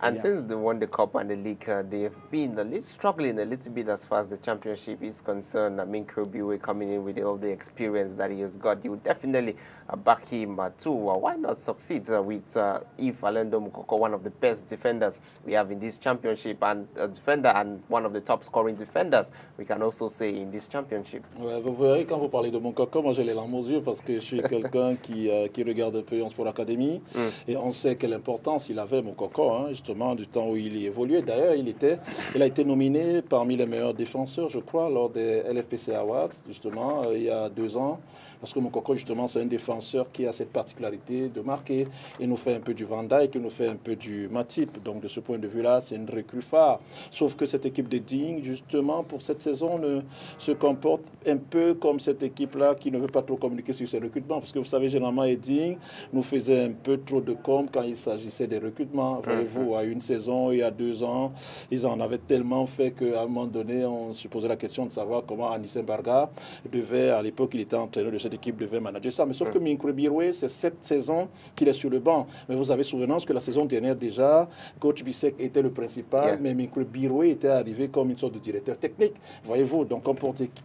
And since they won the cup and the league, uh, they've been a little struggling a little bit as far as the championship is concerned. I mean, Kirby coming in with all the experience that he has got, you definitely uh, back him uh, too. why not succeed uh, with uh, If Alendo Mukoko, one of the best defenders we have in this championship, and a defender and one of the top scoring defenders we can also say in this championship. Ouais, vous verrez quand vous parlez de Mukoko, moi j'ai les larmes aux yeux parce que je suis (laughs) quelqu'un qui, euh, qui regarde un peu en sport académie mm. et on sait quelle importance il avait Mukoko Hein, justement, du temps où il évoluait. D'ailleurs, il, il a été nominé parmi les meilleurs défenseurs, je crois, lors des LFPC Awards, justement, euh, il y a deux ans. Parce que Mokoko, justement, c'est un défenseur qui a cette particularité de marquer. Il nous fait un peu du Van Dijk, il nous fait un peu du Matip. Donc, de ce point de vue-là, c'est une recrue phare. Sauf que cette équipe de Ding, justement, pour cette saison, ne, se comporte un peu comme cette équipe-là qui ne veut pas trop communiquer sur ses recrutements. Parce que vous savez, généralement, Edding nous faisait un peu trop de com quand il s'agissait des recrutements. Voyez-vous, à une saison, il y a deux ans, ils en avaient tellement fait qu'à un moment donné, on se posait la question de savoir comment Anissé Barga devait, à l'époque, il était entraîneur de cette équipe devait manager ça. Mais sauf que Minkwe Biroué, c'est cette saison qu'il est sur le banc. Mais vous avez souvenance que la saison dernière déjà, coach Bissek était le principal, mais Minkwe Biroué était arrivé comme une sorte de directeur technique. Voyez-vous, donc on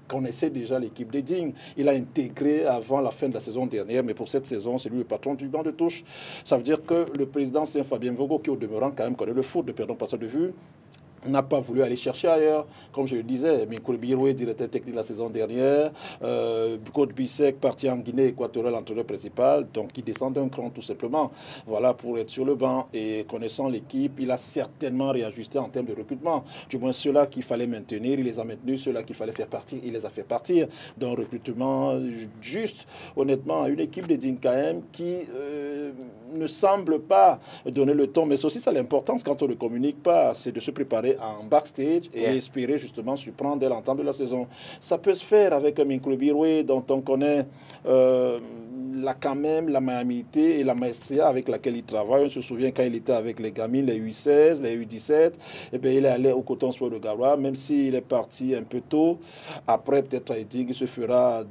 connaissait déjà l'équipe des Dignes. Il a intégré avant la fin de la saison dernière, mais pour cette saison, c'est lui le patron du banc de touche. Ça veut dire que le président, c'est Fabien Vogo, qui au demeurant quand même connaît le foot, ne perdons pas ça de vue n'a pas voulu aller chercher ailleurs. Comme je le disais, Mikul Biroué, directeur technique la saison dernière, euh, Côte Bissek, parti en Guinée équatoriale, l'entraîneur principal, donc il descend d'un cran tout simplement. Voilà, pour être sur le banc et connaissant l'équipe, il a certainement réajusté en termes de recrutement. Du moins, ceux-là qu'il fallait maintenir, il les a maintenus, ceux-là qu'il fallait faire partir, il les a fait partir. D'un recrutement juste, honnêtement, une équipe de Dinkaem qui euh, ne semble pas donner le ton, mais c'est aussi ça l'importance quand on ne communique pas, c'est de se préparer en backstage et espérer justement surprendre dès l'entente de la saison. Ça peut se faire avec un Biroué dont on connaît euh, la, quand même la magnanimité et la maestria avec laquelle il travaille. On se souvient quand il était avec les gamines, les U16, les U17, et bien, il est allé au Coton Sport de Garoua, même s'il est parti un peu tôt. Après, peut-être, il se fera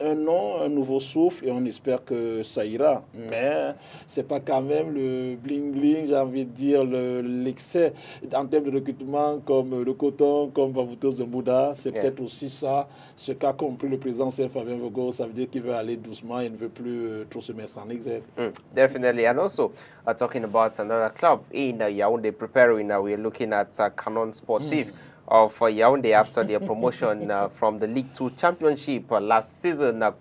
un nom, un nouveau souffle et on espère que ça ira. Mais c'est pas quand même le bling-bling, j'ai envie de dire, l'excès en termes de recrutement comme le coton, comme Vavutos de Bouddha. C'est peut-être aussi ça, ce qu'a compris le président Saint Fabien Vogo. Ça veut dire qu'il veut aller doucement et ne veut plus euh, trop se mettre en exergue. Mm, definitely. And also, uh, talking about another club in uh, Yaoundé preparing, uh, we're looking at uh, Canon Sportif. Mm. Of uh, Yaoundé after their promotion uh, from the League Two Championship uh, last season. Uh,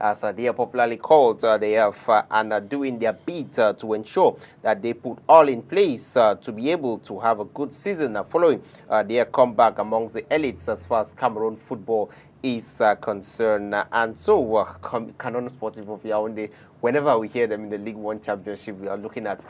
as uh, they are popularly called, uh, they have and are doing their bit to ensure that they put all in place to be able to have a good season following their comeback amongst the elites as far as Cameroon football is concerned. and so, uh, Canon Sportive of Yaoundé, whenever we hear them in the League One Championship, we are looking at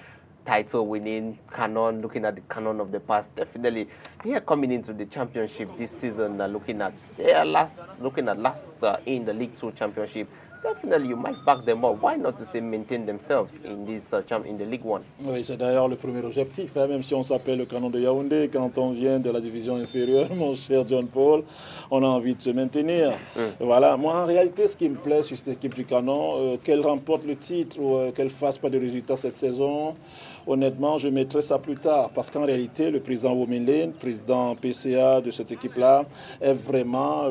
title winning canon, looking at the canon of the past, definitely they are coming into the championship this season, uh, looking at their last, looking at last uh, in the League Two championship. Definitely, you might back them up. Why not to say maintain themselves in this uh, champ in the League One? Oui, c'est d'ailleurs le premier objectif. Hein, même si on s'appelle le canon de Yaoundé, quand on vient de la division inférieure, (laughs) mon cher John Paul, on a envie de se maintenir. Mm. Voilà. Moi, en réalité, ce qui me plaît sur cette équipe du canon, euh, qu'elle remporte le titre ou euh, qu'elle fasse pas de résultats cette saison honnêtement, je mettrai ça plus tard. Parce qu'en réalité, le président Wominlin, président PCA de cette équipe-là, est vraiment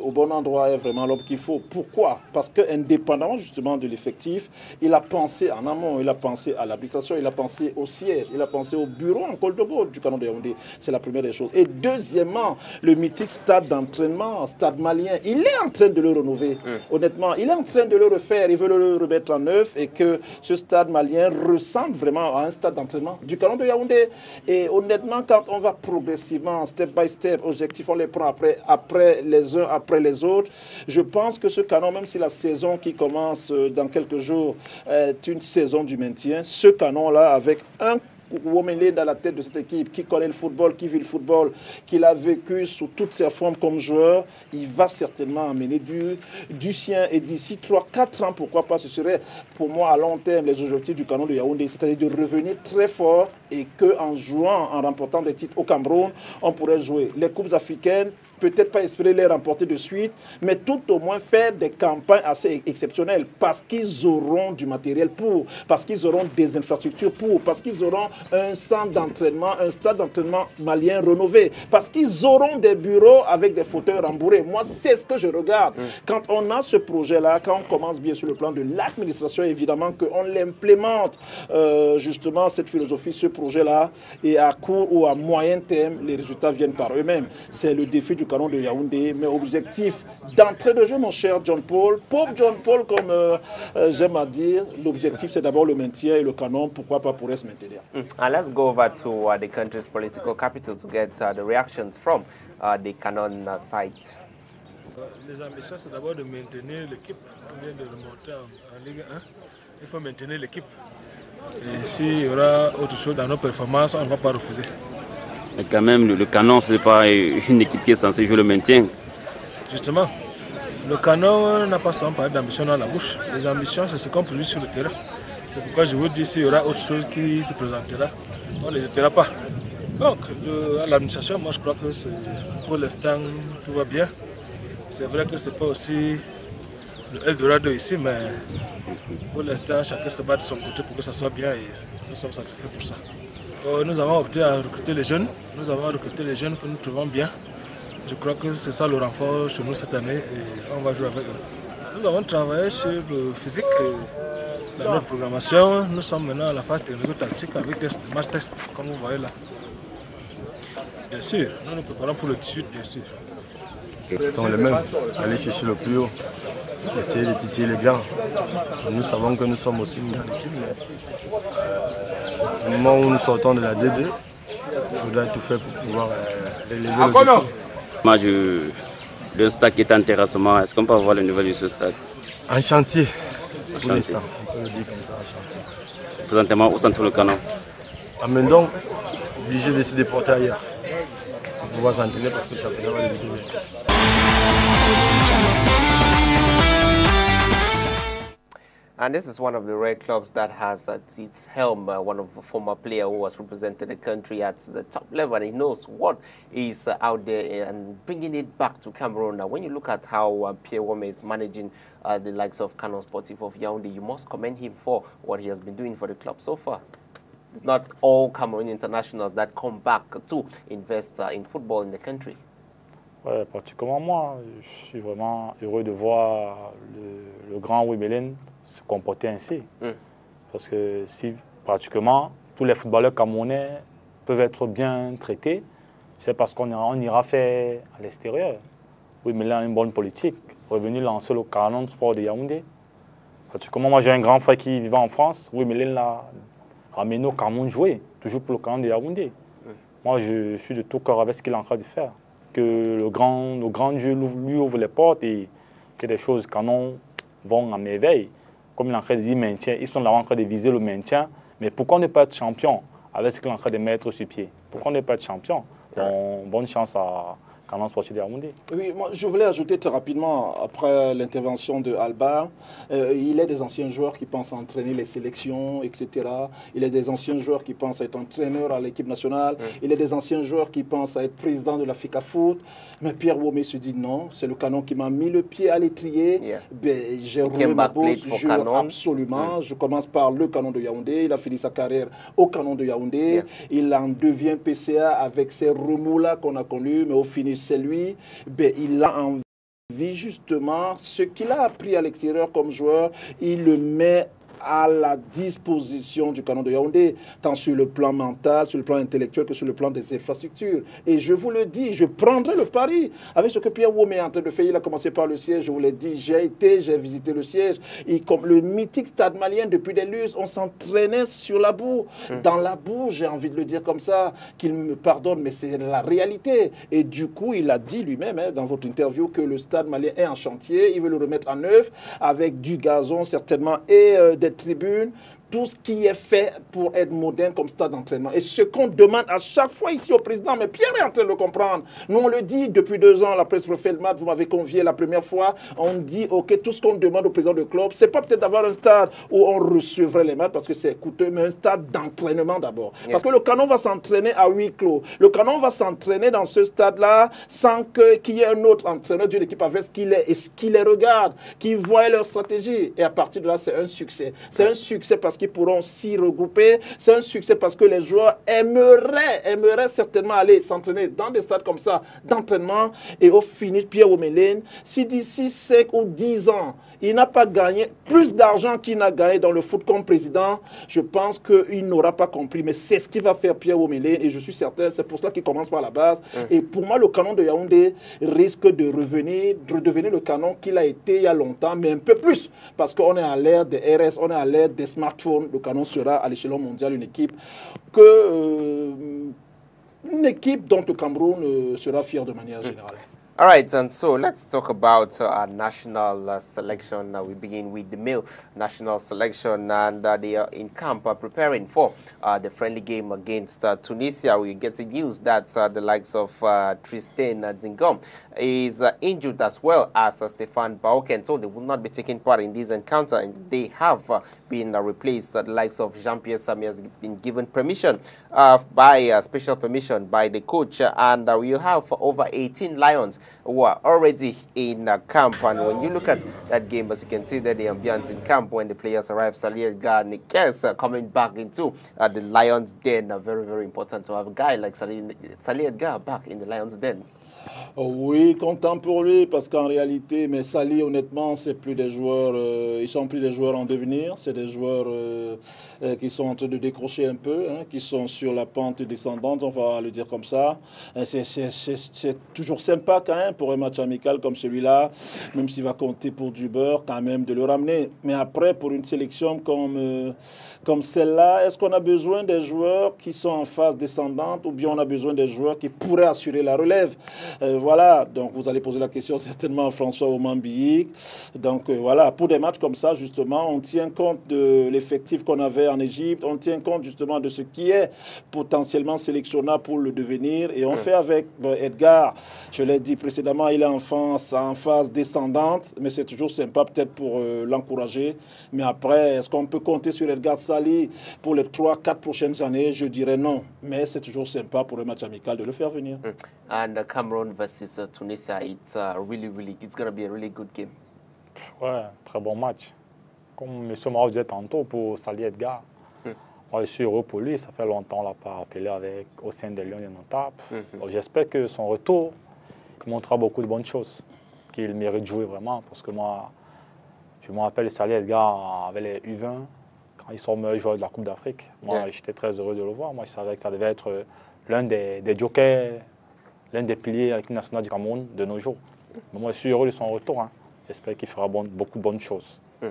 au bon endroit, est vraiment l'homme qu'il faut. Pourquoi? Parce qu'indépendamment justement de l'effectif, il a pensé en amont, il a pensé à l'administration, il a pensé au siège, il a pensé au bureau en col de du canon de Yaoundé. C'est la première des choses. Et deuxièmement, le mythique stade d'entraînement, stade malien, il est en train de le renouveler. Hum. Honnêtement, il est en train de le refaire, il veut le remettre en neuf et que ce stade malien ressemble vraiment à un stade d'entraînement du canon de Yaoundé. Et honnêtement, quand on va progressivement, step by step, objectif, on les prend après, après les uns, après les autres, je pense que ce canon, même si la saison qui commence euh, dans quelques jours est une saison du maintien, ce canon-là, avec un Womele dans la tête de cette équipe, qui connaît le football, qui vit le football, qui l'a vécu sous toutes ses formes comme joueur, il va certainement amener du, du sien. Et d'ici 3-4 ans, pourquoi pas, ce serait pour moi à long terme les objectifs du canon de Yaoundé, c'est-à-dire de revenir très fort et qu'en jouant, en remportant des titres au Cameroun, on pourrait jouer les Coupes africaines, peut-être pas espérer les remporter de suite, mais tout au moins faire des campagnes assez exceptionnelles parce qu'ils auront du matériel pour, parce qu'ils auront des infrastructures pour, parce qu'ils auront un centre d'entraînement, un stade d'entraînement malien rénové, parce qu'ils auront des bureaux avec des fauteuils rembourrés. Moi, c'est ce que je regarde. Mm. Quand on a ce projet-là, quand on commence bien sur le plan de l'administration, évidemment qu'on l'implémente, euh, justement, cette philosophie, ce projet-là, et à court ou à moyen terme, les résultats viennent par eux-mêmes. C'est le défi du canon de Yaoundé, mais objectif d'entrée de jeu, mon cher John Paul, pauvre John Paul, comme euh, euh, j'aime à dire, l'objectif c'est d'abord le maintien et le canon, pourquoi pas pourrait se maintenir? Mm. And let's go over to uh, the country's political capital to get uh, the reactions from uh, the canon uh, site. Les ambitions, c'est d'abord de maintenir l'équipe. On vient de remonter en, en Ligue 1. Il faut maintenir l'équipe. Et s'il y aura autre chose dans nos performances, on ne va pas refuser. Mais quand même, le, canon, ce n'est pas (laughs) une équipe qui est censée jouer le maintien. Justement, le canon n'a pas seulement parlé d'ambition dans la bouche. Les ambitions, c'est ce qu'on produit sur le terrain. C'est pourquoi je vous dis, s'il y aura autre chose qui se présentera, on n'hésitera pas. Donc, à l'administration, moi je crois que pour l'instant, tout va bien. C'est vrai que ce n'est pas aussi le Eldorado ici, mais pour l'instant, chacun se bat de son côté pour que ça soit bien et nous sommes satisfaits pour ça. Euh, nous avons opté à recruter les jeunes. Nous avons recruté les jeunes que nous trouvons bien. Je crois que c'est ça le renfort chez nous cette année et on va jouer avec eux. Nous avons travaillé sur le physique et dans notre programmation. Nous sommes maintenant à la phase technique-tactique avec des matchs tests, comme vous voyez là. Bien sûr, nous nous préparons pour le 18, bien sûr. Ce sont les mêmes, aller chercher le plus haut, essayer de titiller les grands. Nous savons que nous sommes aussi une grande équipe, mais du moment où nous sortons de la D2, il faudra tout faire pour pouvoir euh, relever le défi. Moi, je, le stade qui est en terrassement, est-ce qu'on peut avoir les nouvelles de ce stade En chantier, pour l'instant, on peut le dire comme ça, en chantier. Présentement, où centre le canon. À Mendon, obligé de se déporter ailleurs. Pour pouvoir s'entraîner parce que le championnat va débuter bientôt. And this is one of the rare clubs that has at its helm uh, one of the former player who has represented the country at the top level. And he knows what is uh, out there and bringing it back to Cameroon. Now, when you look at how uh, Pierre Wome is managing uh, the likes of Canon Sportif of Yaoundé, you must commend him for what he has been doing for the club so far. It's not all Cameroon internationals that come back to invest uh, in football in the country. Ouais, particulièrement moi, je suis vraiment heureux de voir le, le grand se comporter ainsi. Mm. Parce que si pratiquement tous les footballeurs camerounais peuvent être bien traités, c'est parce qu'on ira, on ira faire à l'extérieur. Oui, mais là, une bonne politique. Revenir lancer le canon sport de Yaoundé. Pratiquement, moi, j'ai un grand frère qui vivait en France. Oui, mais là, l'a ramené au Cameroun jouer, toujours pour le canon de Yaoundé. Moi, je suis de tout cœur avec ce qu'il est en train de faire. Que le grand, le grand Dieu lui ouvre les portes et que des choses canon vont à merveille. Comme il est en train de dire maintien, ils sont là en train de viser le maintien. Mais pourquoi ne pas être champion avec ce qu'il est en train de mettre sur pied? Pourquoi ne pas être champion? Bon, Bonne chance à Canon Sportif de Yaoundé. Oui, moi, je voulais ajouter très rapidement, après l'intervention de Alba, euh, il est des anciens joueurs qui pensent à entraîner les sélections, etc. Il est des anciens joueurs qui pensent à être entraîneur à l'équipe nationale. Il est des anciens joueurs qui pensent à être président de l'Africa Foot. Mais Pierre Womé se dit non, c'est le canon qui m'a mis le pied à l'étrier. Ben, J'ai roulé ma bosse, je- Canon. absolument. Je commence par le canon de Yaoundé. Il a fini sa carrière au canon de Yaoundé. Il en devient PCA avec ces remous-là qu'on a connus, mais au c'est lui. Ben, il a envie justement ce qu'il a appris à l'extérieur comme joueur, il le met à la disposition du canon de Yaoundé, tant sur le plan mental, sur le plan intellectuel que sur le plan des infrastructures. Et je vous le dis, je prendrai le pari avec ce que Pierre Wome est en train de faire. Il a commencé par le siège, je vous l'ai dit, j'ai été, j'ai visité le siège. Et comme le mythique stade malien, depuis des lustres, on s'entraînait sur la boue. Dans la boue, j'ai envie de le dire comme ça, qu'il me pardonne, mais c'est la réalité. Et du coup, il a dit lui-même hein, dans votre interview que le stade malien est en chantier, il veut le remettre en œuvre avec du gazon certainement et euh, des tribunes. Tout ce qui est fait pour être moderne comme stade d'entraînement. Et ce qu'on demande à chaque fois ici au président, mais Pierre est en train de le comprendre. Nous, on le dit depuis deux ans, la presse refait le match, vous m'avez convié la première fois. On dit, OK, tout ce qu'on demande au président de club, c'est pas peut-être d'avoir un stade où on recevrait les matchs parce que c'est coûteux, mais un stade d'entraînement d'abord. Parce que le canon va s'entraîner à huis clos. Le canon va s'entraîner dans ce stade-là sans que- qu'il y ait un autre entraîneur d'une équipe avec ce qu'il est et ce qui les regarde, qui voit leur stratégie. Et à partir de là, c'est un succès. C'est un succès parce pourront s'y regrouper. C'est un succès parce que les joueurs aimeraient, aimeraient certainement aller s'entraîner dans des stades comme ça d'entraînement. Et au finish, Pierre Omelène, si d'ici 5 ou 10 ans, il n'a pas gagné plus d'argent qu'il n'a gagné dans le foot comme président, je pense qu'il n'aura pas compris. Mais c'est ce qui va faire Pierre Omelène et je suis certain, c'est pour cela qu'il commence par la base. Et pour moi, le canon de Yaoundé risque de revenir, de redevenir le canon qu'il a été il y a longtemps, mais un peu plus. Parce qu'on est à l'ère des RS, on est à l'ère des smartphones. Le canon sera à l'échelon mondial une équipe que. euh, une équipe dont le Cameroun euh, sera fier de manière générale. All right, and so let's talk about uh, our national uh, selection. Uh, we begin with the male national selection, and uh, they are in camp uh, preparing for uh, the friendly game against uh, Tunisia. We get the news that the likes of Tristan Dingom is injured as well as Stefan Bauken, so they will not be taking part in this encounter, and they have been uh, replaced. The likes of Jean-Pierre Samy has been given permission uh, by uh, special permission by the coach, and uh, we have over 18 Lions who are already in uh, camp. And when you look at that game, as you can see that the ambience in camp when the players arrive, Salih Edgar Nikes uh, coming back into the Lions den. Very, very important to have a guy like Salih Edgar back in the Lions den. Oh oui, content pour lui parce qu'en réalité, mais Sali, honnêtement, c'est plus des joueurs, euh, ils sont plus des joueurs en devenir, c'est des joueurs euh, euh, qui sont en train de décrocher un peu, hein, qui sont sur la pente descendante, on va le dire comme ça. C'est toujours sympa quand même pour un match amical comme celui-là, même s'il va compter pour du beurre, quand même de le ramener. Mais après, pour une sélection comme, comme celle-là, est-ce qu'on a besoin des joueurs qui sont en phase descendante ou bien on a besoin des joueurs qui pourraient assurer la relève? Voilà, donc vous allez poser la question (laughs) certainement à François Omambiik. Donc euh, voilà, pour des matchs comme ça, justement, on tient compte de l'effectif qu'on avait en Égypte, on tient compte justement de ce qui est potentiellement sélectionnable pour le devenir. Et on fait avec Edgar, je l'ai dit précédemment, il est en phase, en phase descendante, mais c'est toujours sympa peut-être pour euh, l'encourager. Mais après, est-ce qu'on peut compter sur Edgar Sali pour les 3-4 prochaines années? Je dirais non. Mais c'est toujours sympa pour un match amical de le faire venir. And uh, Cameroon versus uh, Tunisia, it's uh, really, really, it's to be a really good game. Ouais, très bon match. Comme M. Mao disait tantôt pour Sali Edgar, hmm. moi je suis heureux pour lui. Ça fait longtemps qu'on l'a pas appelé avec, au sein des Lions et Notables. Hmm. J'espère que son retour il montrera beaucoup de bonnes choses, qu'il mérite de jouer vraiment. Parce que moi, je me rappelle Sali Edgar avec les U20, quand ils sont meilleurs joueurs de la Coupe d'Afrique. Moi, j'étais très heureux de le voir. Moi, je savais que ça devait être l'un des, des jokers l'un des piliers avec l'équipe nationale du Cameroun de nos jours. Mais moi, je suis heureux de son retour. Hein. J'espère qu'il fera bon, beaucoup de bonnes choses. Mm.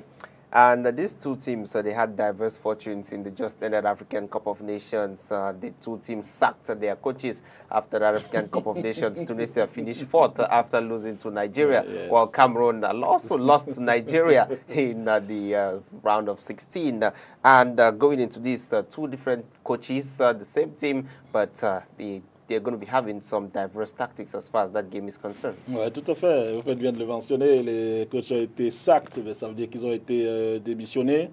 And uh, these two teams, uh, they had diverse fortunes in the just ended African Cup of Nations. Uh, the two teams sacked their coaches after the African Cup of Nations. Tunisia (laughs) finished fourth after losing to Nigeria, yes. while Cameroon also lost to Nigeria in uh, the uh, round of 16. and uh, going into this, two different coaches, the same team, but the they're going to be having some diverse tactics as far as that game is concerned. Oui, tout à fait. Vous faites bien de le mentionner. Les coachs ont été sacked, mais ça veut dire qu'ils ont été euh, démissionnés.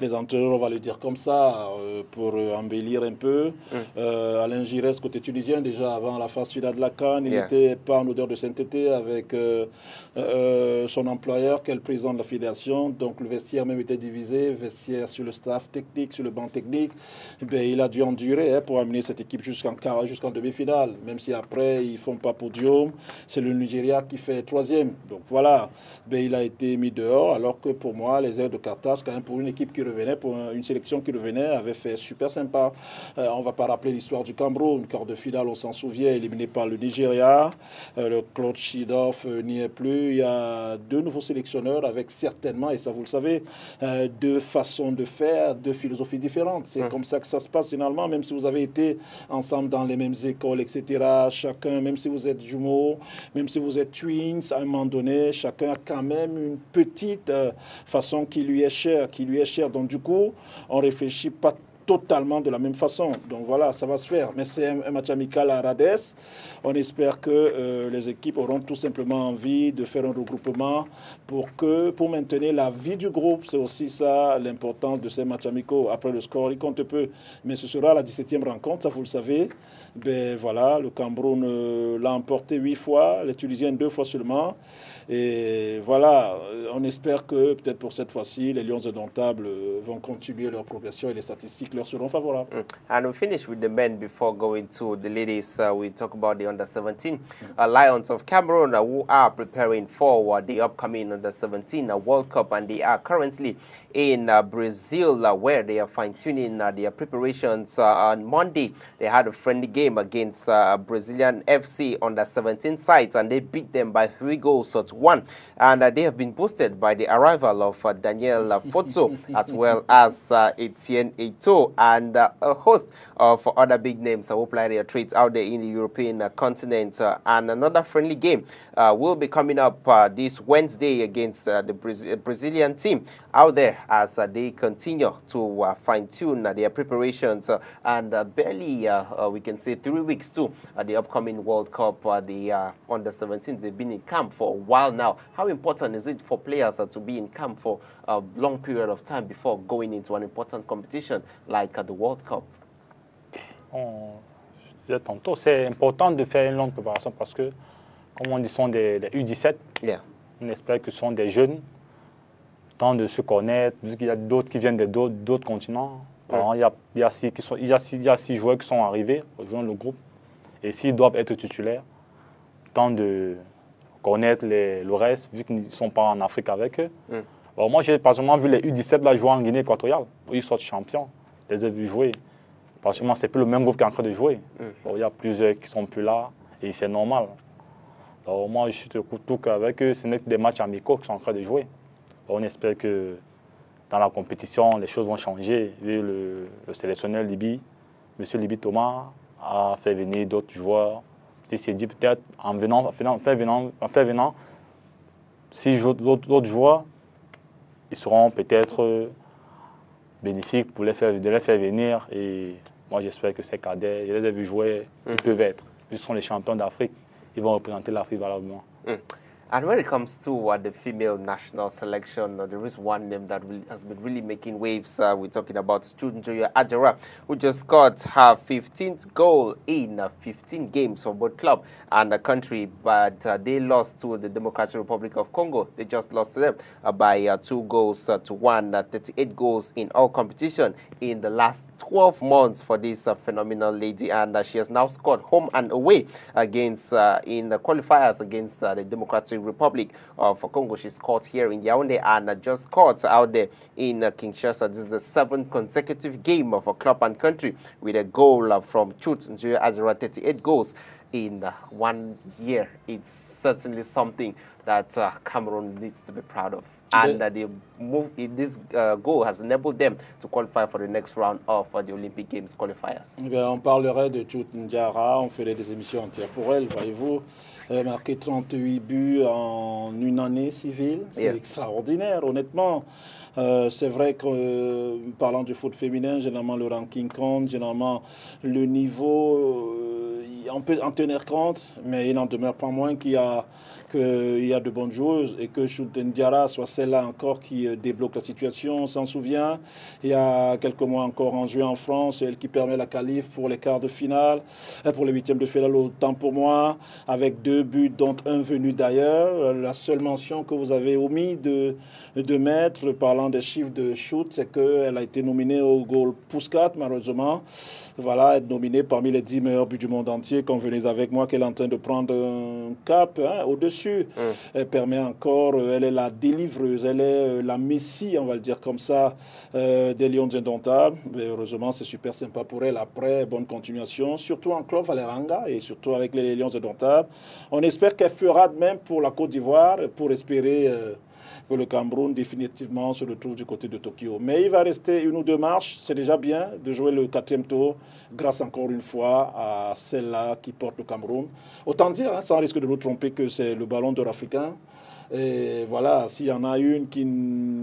Les entraîneurs, on va le dire comme ça, euh, pour euh, embellir un peu. Mm. Alain Giresse, côté tunisien, déjà avant la phase finale de la Cannes, il n'était pas en odeur de sainteté avec son employeur, qui est le président de la fédération. Donc le vestiaire même était divisé, vestiaire sur le staff technique, sur le banc technique. Ben, il a dû endurer hein, pour amener cette équipe jusqu'en jusqu'en demi finale, même si après ils font pas podium. C'est le Nigeria qui fait troisième. Donc voilà, ben, il a été mis dehors, alors que pour moi, les airs de Carthage, quand même pour une équipe qui revenait, pour une sélection qui revenait, avait fait super sympa. Euh, on va pas rappeler l'histoire du Cameroun, quart de finale, on s'en souvient, éliminé par le Nigeria. Euh, le Claude Chidov euh, n'y est plus. Il y a deux nouveaux sélectionneurs avec certainement, et ça vous le savez, deux façons de faire, deux philosophies différentes. C'est hum. comme ça que ça se passe finalement, même si vous avez été ensemble dans les mêmes écoles etc. Chacun, même si vous êtes jumeaux, même si vous êtes twins, à un moment donné, chacun a quand même une petite euh, façon qui lui est chère, qui lui est chère. Donc du coup, on réfléchit pas totalement de la même façon. Donc voilà, ça va se faire. Mais c'est un, match amical à Rades. On espère que euh, les équipes auront tout simplement envie de faire un regroupement pour, que, pour maintenir la vie du groupe. C'est aussi ça l'importance de ces matchs amicaux. Après le score, il compte peu. Mais ce sera la 17e rencontre, ça vous le savez. Ben voilà, le Cameroun euh, l'a emporté huit fois, les Tunisiens deux fois seulement. Et voilà, on espère que peut-être pour cette fois-ci, les Lions indomptables vont continuer leur progression et les statistiques leur seront favorables. Mm. And we finish with the men before going to the ladies. Uh, we talk about the under 17 uh, Lions of Cameroon uh, who are preparing for the upcoming under 17 World Cup and they are currently in Brazil where they are fine-tuning their preparations on Monday. They had a friendly game against Brazilian FC under 17 sides and they beat them by three goals to one. And uh, they have been boosted by the arrival of uh, Daniel uh, Fotso (laughs) as well as uh, Etienne Eto and uh, a host of other big names who play their trades out there in the European uh, continent. Uh, and another friendly game uh, will be coming up uh, this Wednesday against the Braz Brazilian team out there as they continue to fine-tune their preparations. and barely, we can say, three weeks to the upcoming World Cup. the under-17, they've been in camp for a while now. How important is it for players to be in camp for a long period of time before going into an important competition like the World Cup? Oh, tantôt, c'est important de faire une longue préparation parce que, comme on dit, ce sont des, des U17. Yeah. On espère que ce sont des jeunes, temps de se connaître, qu'il y a d'autres qui viennent d'autres continents. il, y a, il, y a six qui sont, il, y a six, il y a six joueurs qui sont arrivés, rejoindre le groupe. Et s'ils doivent être titulaires, temps de connaître le reste, vu qu'ils ne sont pas en Afrique avec eux. Mm. moi, j'ai particulièrement vu les U17 là, jouer en Guinée équatoriale. Ils sortent champions. Je les ai vus jouer. Que c'est plus le même groupe qui est en train de jouer. Mm. il y a plusieurs qui sont plus là et c'est normal. moi, je suis tout, qu'avec eux, ce n'est que des matchs amicaux qui sont en train de jouer. on espère que dans la compétition, les choses vont changer. Le, le sélectionneur Libye, M. Libye Thomas, a fait venir d'autres joueurs. Il s'est dit peut-être en venant, en fait venant, en venant, si d'autres joueurs, ils seront peut-être bénéfiques pour les faire, de les faire venir. Et moi, j'espère que ces cadets, je les ai vus jouer, ils mm. peuvent être. Ils sont les champions d'Afrique. Ils vont représenter l'Afrique valablement. Mm. And when it comes to uh, the female national selection, uh, there is one name that really, has been really making waves. Uh, we're talking about student Joya Ajara, who just got her 15th goal in uh, 15 games for both club and the country, but uh, they lost to the Democratic Republic of Congo. They just lost to them uh, by two goals to one, 38 goals in all competition in the last 12 months for this phenomenal lady, and she has now scored home and away against in the qualifiers against the Democratic Republic of Congo. She's caught here in Yaoundé and just caught out there in Kinshasa. This is the seventh consecutive game of a club and country with a goal from Chut Njuya Azura, 38 goals in one year. It's certainly something that uh, Cameroon needs to be proud of. And uh, they move, this uh, goal has enabled them to qualify for the next round of uh, the Olympic Games qualifiers. Eh on parlerait de Chut Njara, on ferait des émissions entières pour elle, voyez-vous. Elle a marqué 38 buts en une année civile. C'est extraordinaire, honnêtement. Euh, c'est vrai que, euh, parlant du foot féminin, généralement le ranking compte, généralement le niveau, euh, on peut en tenir compte, mais il n'en demeure pas moins qu'il y a qu'il y a de bonnes joueuses et que Shulten Diara soit celle-là encore qui euh, débloque la situation. On s'en souvient, il y a quelques mois encore en juin en France, elle qui permet la qualif pour les quarts de finale, euh, pour les huitièmes de finale, autant pour moi, avec deux buts, dont un venu d'ailleurs. La seule mention que vous avez omis de, de mettre, parlant des chiffres de shoot, c'est qu'elle a été nominée au goal Puskat, malheureusement voilà, être nominée parmi les 10 meilleurs buts du monde entier. Convenez avec moi qu'elle est en train de prendre un cap hein, au-dessus. Mm. Elle permet encore, euh, elle est la délivreuse, elle est euh, la messie, on va le dire comme ça, euh, des Lions indomptables. Mais heureusement, c'est super sympa pour elle. Après, bonne continuation, surtout en club Valeranga et surtout avec les Lions indomptables. On espère qu'elle fera de même pour la Côte d'Ivoire, pour espérer que le Cameroun définitivement se retrouve du côté de Tokyo. Mais il va rester une ou deux marches. C'est déjà bien de jouer le quatrième tour grâce encore une fois à celle-là qui porte le Cameroun. Autant dire, hein, sans risque de nous tromper, que c'est le ballon d'or africain. Et voilà, s'il y en a une qui,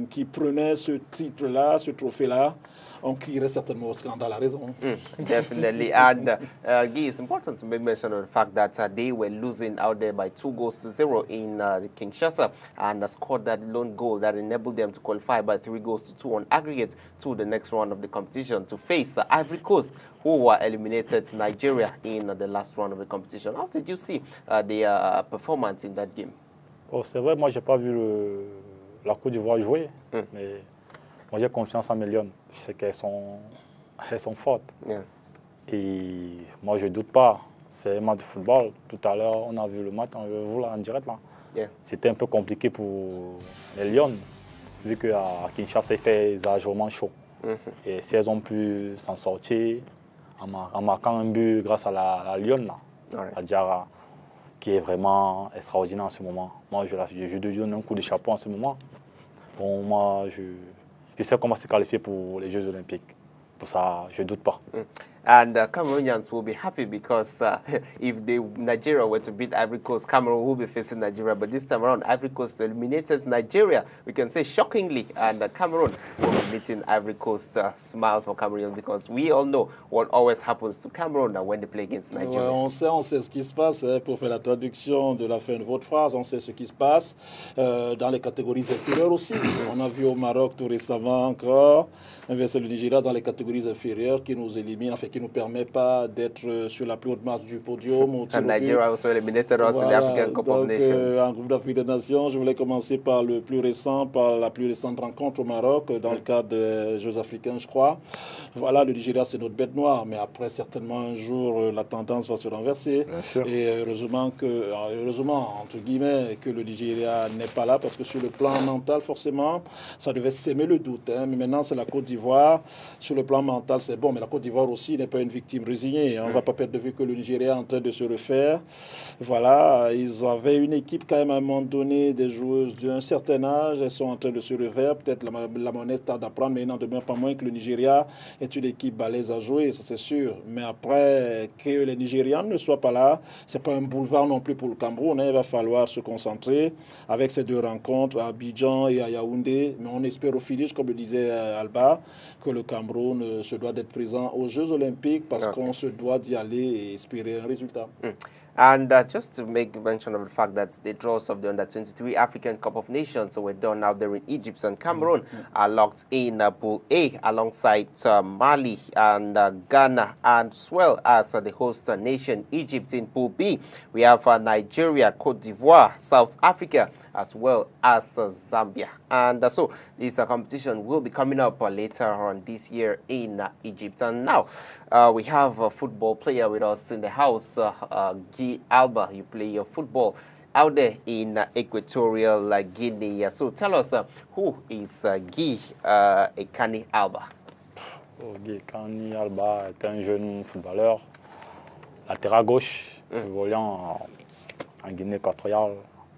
qui prenait ce titre-là, ce trophée-là, on crierait certainement au scandale à raison. Mm, definitely. and uh, Guy, it's important to make mention of the fact that uh, they were losing out there by two goals to zero in uh, the Kinshasa and uh, scored that lone goal that enabled them to qualify by three goals to two on aggregate to the next round of the competition to face uh, Ivory Coast, who were eliminated Nigeria in the last round of the competition. How did you see uh, their performance in that game? Oh, c'est vrai, moi, j'ai pas vu le, la Côte d'Ivoire jouer, mm. mais moi j'ai confiance en mes Lyon. C'est qu'elles sont, elles sont fortes. Et moi je ne doute pas. C'est un match de football. Tout à l'heure, on a vu le match, on vu là en direct. là. C'était un peu compliqué pour les Lyon, vu qu'à Kinshasa, il fait exagérément chaud. Mm-hmm. Et si elles ont pu s'en sortir en, marquant un but grâce à la, Lyon, là, à Diarra, qui est vraiment extraordinaire en ce moment. Moi, je, je, je donne un coup de chapeau en ce moment. Bon, moi, je, je sais comment se qualifier pour les Jeux Olympiques. Pour ça, je ne doute pas. And uh, Cameroonians will be happy because uh, (laughs) if they, Nigeria were to beat Ivory Coast, Cameroon will be facing Nigeria. But this time around, Ivory Coast eliminated Nigeria, we can say shockingly. And uh, Cameroon will be meeting Ivory Coast. Uh, smiles for Cameroon because we all know what always happens to Cameroon when they play against Nigeria. Ouais, on sait, on sait ce qui se passe. Pour faire la traduction de la fin de votre phrase, on sait ce qui se passe euh, dans les catégories inférieures aussi. on a vu au Maroc tout récemment encore inverser le Nigeria dans les catégories inférieures qui nous élimine, enfin qui ne nous permet pas d'être euh, sur la plus haute marche du podium. And Nigeria also eliminated us in the African Cup of Nations. Euh, en groupe d'Afrique des Nations, je voulais commencer par le plus récent, par la plus récente rencontre au Maroc, dans le cadre des Jeux africains, je crois. Voilà, le Nigeria, c'est notre bête noire, mais après, certainement, un jour, euh, la tendance va se renverser. Et heureusement, que, heureusement, entre guillemets, que le Nigeria n'est pas là, parce que sur le plan mental, forcément, ça devait s'aimer le doute. Hein. Mais maintenant, c'est la Côte d'Ivoire. Sur le plan mental, c'est bon, mais la Côte d'Ivoire aussi n'est pas une victime résignée. On ne va pas perdre de vue que le Nigeria est en train de se refaire. Voilà, ils avaient une équipe quand même à un moment donné, des joueuses d'un certain âge, elles sont en train de se refaire. Peut-être la, la monnaie tarde à prendre, mais il n'en demeure pas moins que le Nigeria est une équipe balèze à jouer, ça c'est sûr. Mais après, que les Nigérians ne soient pas là, ce n'est pas un boulevard non plus pour le Cameroun. Hein. Il va falloir se concentrer avec ces deux rencontres à Abidjan et à Yaoundé. Mais on espère au finish, comme le disait euh, Alba, que le Cameroun euh, se doit d'être présent aux Jeux Olympiques parce qu'on se doit d'y aller et espérer un résultat. Mm. And uh, just to make mention of the fact that the draws of the Under-23 African Cup of Nations were done out there in Egypt and Cameroon mm -hmm. are locked in uh, Pool A alongside uh, Mali and uh, Ghana as well as uh, the host nation Egypt in Pool B. We have uh, Nigeria, Cote d'Ivoire, South Africa, as well as uh, Zambia. And uh, so this uh, competition will be coming up uh, later on this year in uh, Egypt. And now uh, we have a football player with us in the house, Guy Alba. You play your football out there in Equatorial Guinea. So tell us, who is Guy Ekani Alba? Oh, Guy Ekani Alba est un jeune footballeur latéral gauche, mm. évoluant en Guinée équatoriale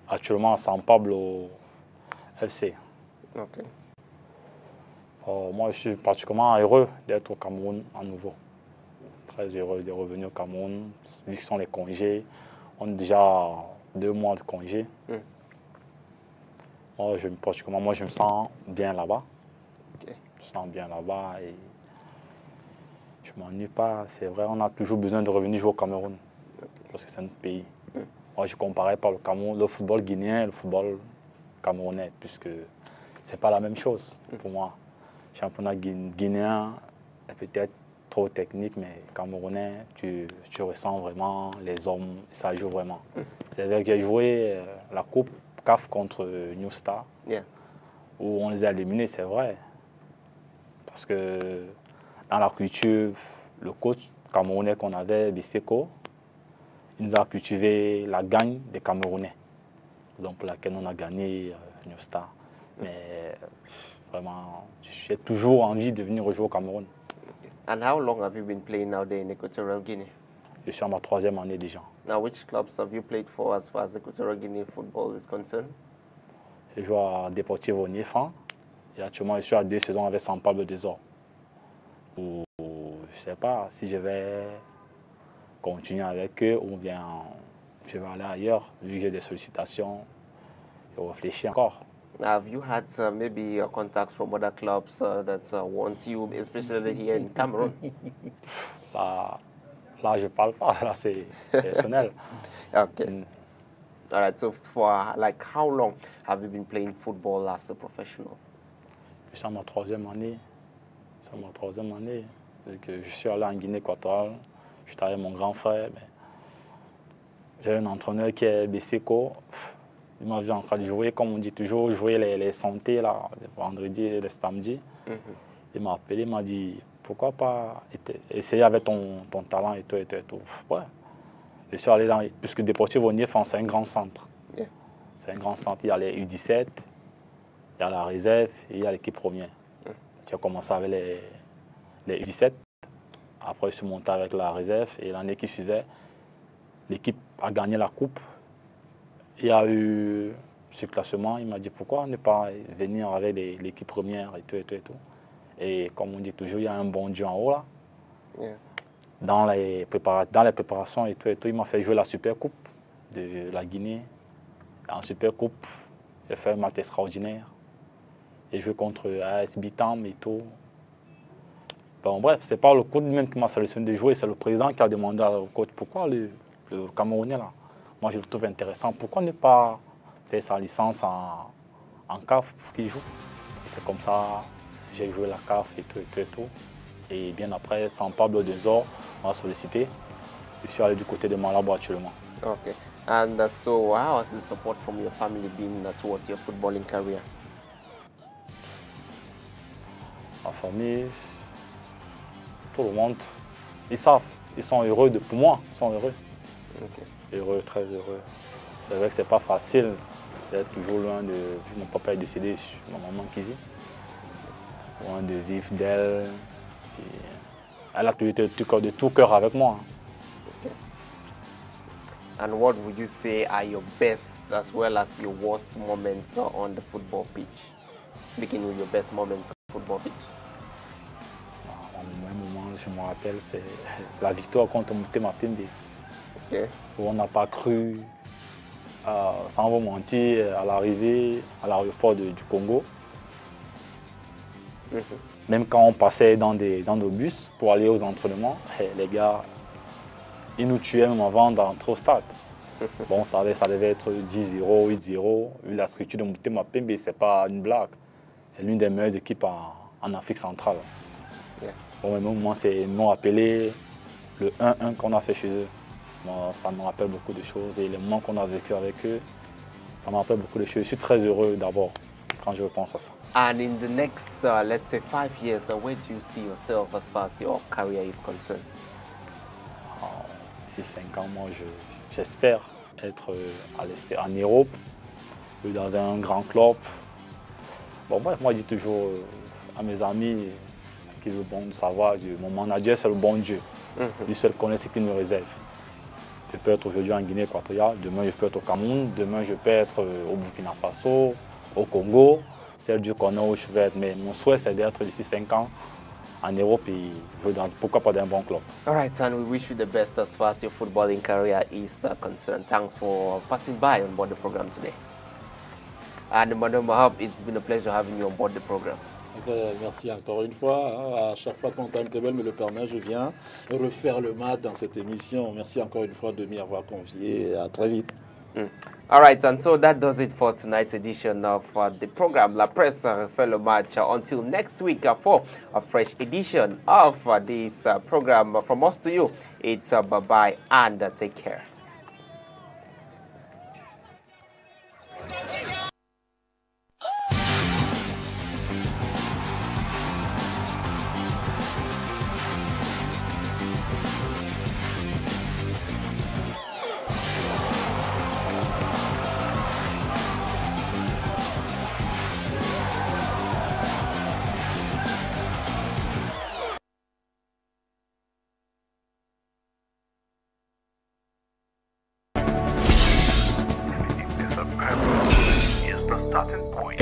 actuellement à San Pablo FC. Oh, moi, je suis particulièrement heureux d'être au Cameroun à nouveau. Très heureux de revenir au Cameroun, vu que sont les congés. On a déjà deux mois de congés. Moi, je, particulièrement, moi, je me sens bien là-bas. Je me sens bien là-bas et je ne m'ennuie pas. C'est vrai, on a toujours besoin de revenir jouer au Cameroun parce que c'est notre pays. Hmm. Moi, je comparais par le Cameroun, le football guinéen et le football camerounais, puisque ce n'est pas la même chose pour moi. Le championnat guinéen est peut-être trop technique, mais camerounais, tu, tu, ressens vraiment les hommes, ça joue vraiment. C'est vrai que j'ai joué euh, la Coupe CAF contre New Star, où on les a éliminés, c'est vrai. Parce que dans la culture, le coach camerounais qu'on avait, Bisseko, il nous a cultivé la gagne des Camerounais, donc pour laquelle on a gagné euh, New Star. Mais vraiment, j'ai toujours envie de venir rejouer au Cameroun. And how long have you been playing now in Equatorial Guinea? Je suis en ma troisième année déjà. Now, which clubs have you played for as far as Equatorial Guinea football is concerned? Je joue à Deportivo Niefan et actuellement je suis à deux saisons avec San Pablo des Or. Ou je ne sais pas si je vais continuer avec eux ou bien je vais aller ailleurs, vu que j'ai des sollicitations et réfléchir encore. Have you had uh, maybe uh, contacts from other clubs uh, that uh, want you, especially here in Cameroon? (laughs) là, là, je parle pas. Là, c'est personnel. (laughs) okay. Mm. All right. So, for like, how long have you been playing football as a professional? C'est ma troisième année. C'est ma troisième année. Que je suis allé en Guinée équatoriale J'étais avec mon grand frère. J'ai un entraîneur qui est Besseko. Il m'a vu en train de jouer, comme on dit toujours, jouer les, les santé, là, le vendredi et le samedi. Mhm. Il m'a appelé, il m'a dit pourquoi pas essayer avec ton, ton talent et tout, et tout, et tout. Ouais. Je suis allé dans. Puisque Deportivo Nief, c'est un grand centre. C'est un grand centre. Il y a les U17, il y a la réserve et il y a l'équipe première. Mhm. J'ai commencé avec les, les U17. Après, je suis monté avec la réserve et l'année qui suivait, l'équipe a gagné la coupe. Il y a eu ce classement. Il m'a dit pourquoi ne pas venir avec l'équipe première et tout et tout et tout. Et comme on dit toujours, il y a un bon Dieu en haut là. Dans, les dans les préparations et tout et tout, il m'a fait jouer la Super Coupe de la Guinée. En Super Coupe, j'ai fait un match extraordinaire. J'ai joué contre AS Bitam et tout. Bon, bref, c'est pas le coach même qui m'a sélectionné de jouer, c'est le président qui a demandé au coach pourquoi le, Camerounais là. Moi, je le trouve intéressant. Pourquoi ne pas faire sa licence en, en CAF pour qu'il joue? C'est comme ça, j'ai joué la CAF et tout et tout et tout. Et bien après, sans Pablo Dezor, on m'a sollicité. Je suis allé du côté de Malabo actuellement. Ok. And uh, so, how has the support from your family been uh, towards your footballing career? ma famille, tout le monde, ils savent, ils sont heureux de, pour moi, ils sont heureux. Heureux, très heureux. C'est vrai que c'est pas facile d'être toujours loin de. Mon papa est décédé, ma maman qui vit. C'est loin de vivre d'elle. Elle a toujours été de tout cœur avec moi. And what would you say are your best as well as your worst moments on the football pitch? Beginning with your best moments on the football pitch. Un moment, je me rappelle, c'est la victoire contre Mouté Okay. Où on n'a pas cru, euh, sans vous mentir, à l'arrivée à l'aéroport du Congo. Mhm. Même quand on passait dans, des, dans nos bus pour aller aux entraînements, eh, les gars, ils nous tuaient même avant d'entrer au stade. Bon, ça devait, ça devait être 10-0, 8-0. Vu la structure de Mouté Pembe, ce n'est pas une blague. C'est l'une des meilleures équipes en, Afrique centrale. Bon, même moi, c'est m'ont appelé le 1-1 qu'on a fait chez eux. Ça me rappelle beaucoup de choses et les moments qu'on a vécu avec eux, ça me rappelle beaucoup de choses. Je suis très heureux d'abord quand je pense à ça. And in the next, uh, let's say, five years, uh, where do you see yourself as far as your career is concerned? Oh, D'ici cinq ans, moi, j'espère être euh, à en Europe, dans un grand club. Bon, bref, moi, je dis toujours euh, à mes amis qui veulent bon savoir, mon manager, c'est le bon Dieu. Mm Lui seul connaît ce qu'il nous réserve. Je peux être aujourd'hui en Guinée équatoriale, demain je peux être au Cameroun, demain je peux être euh, au Burkina Faso, au Congo. C'est Dieu qu'on où je vais être. Mais mon souhait, c'est d'être d'ici 5 ans en Europe et dans, pourquoi pas dans un bon club. All right, and we wish you the best as far as your footballing career is uh, concerned. Thanks for passing by on board the program today. And Madame Mahab, it's been a pleasure having you on board the program. Merci encore une fois. Hein. À chaque fois que mon timetable me le permet, je viens refaire le match dans cette émission. Merci encore une fois de m'y avoir convié. À très vite. Mm. All right, and so that does it for tonight's edition of uh, the program La Presse uh, Fellow Match. Uh, until next week uh, for a fresh edition of uh, this uh, program from us to you, it's bye bye and take care.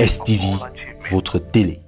STV, votre télé.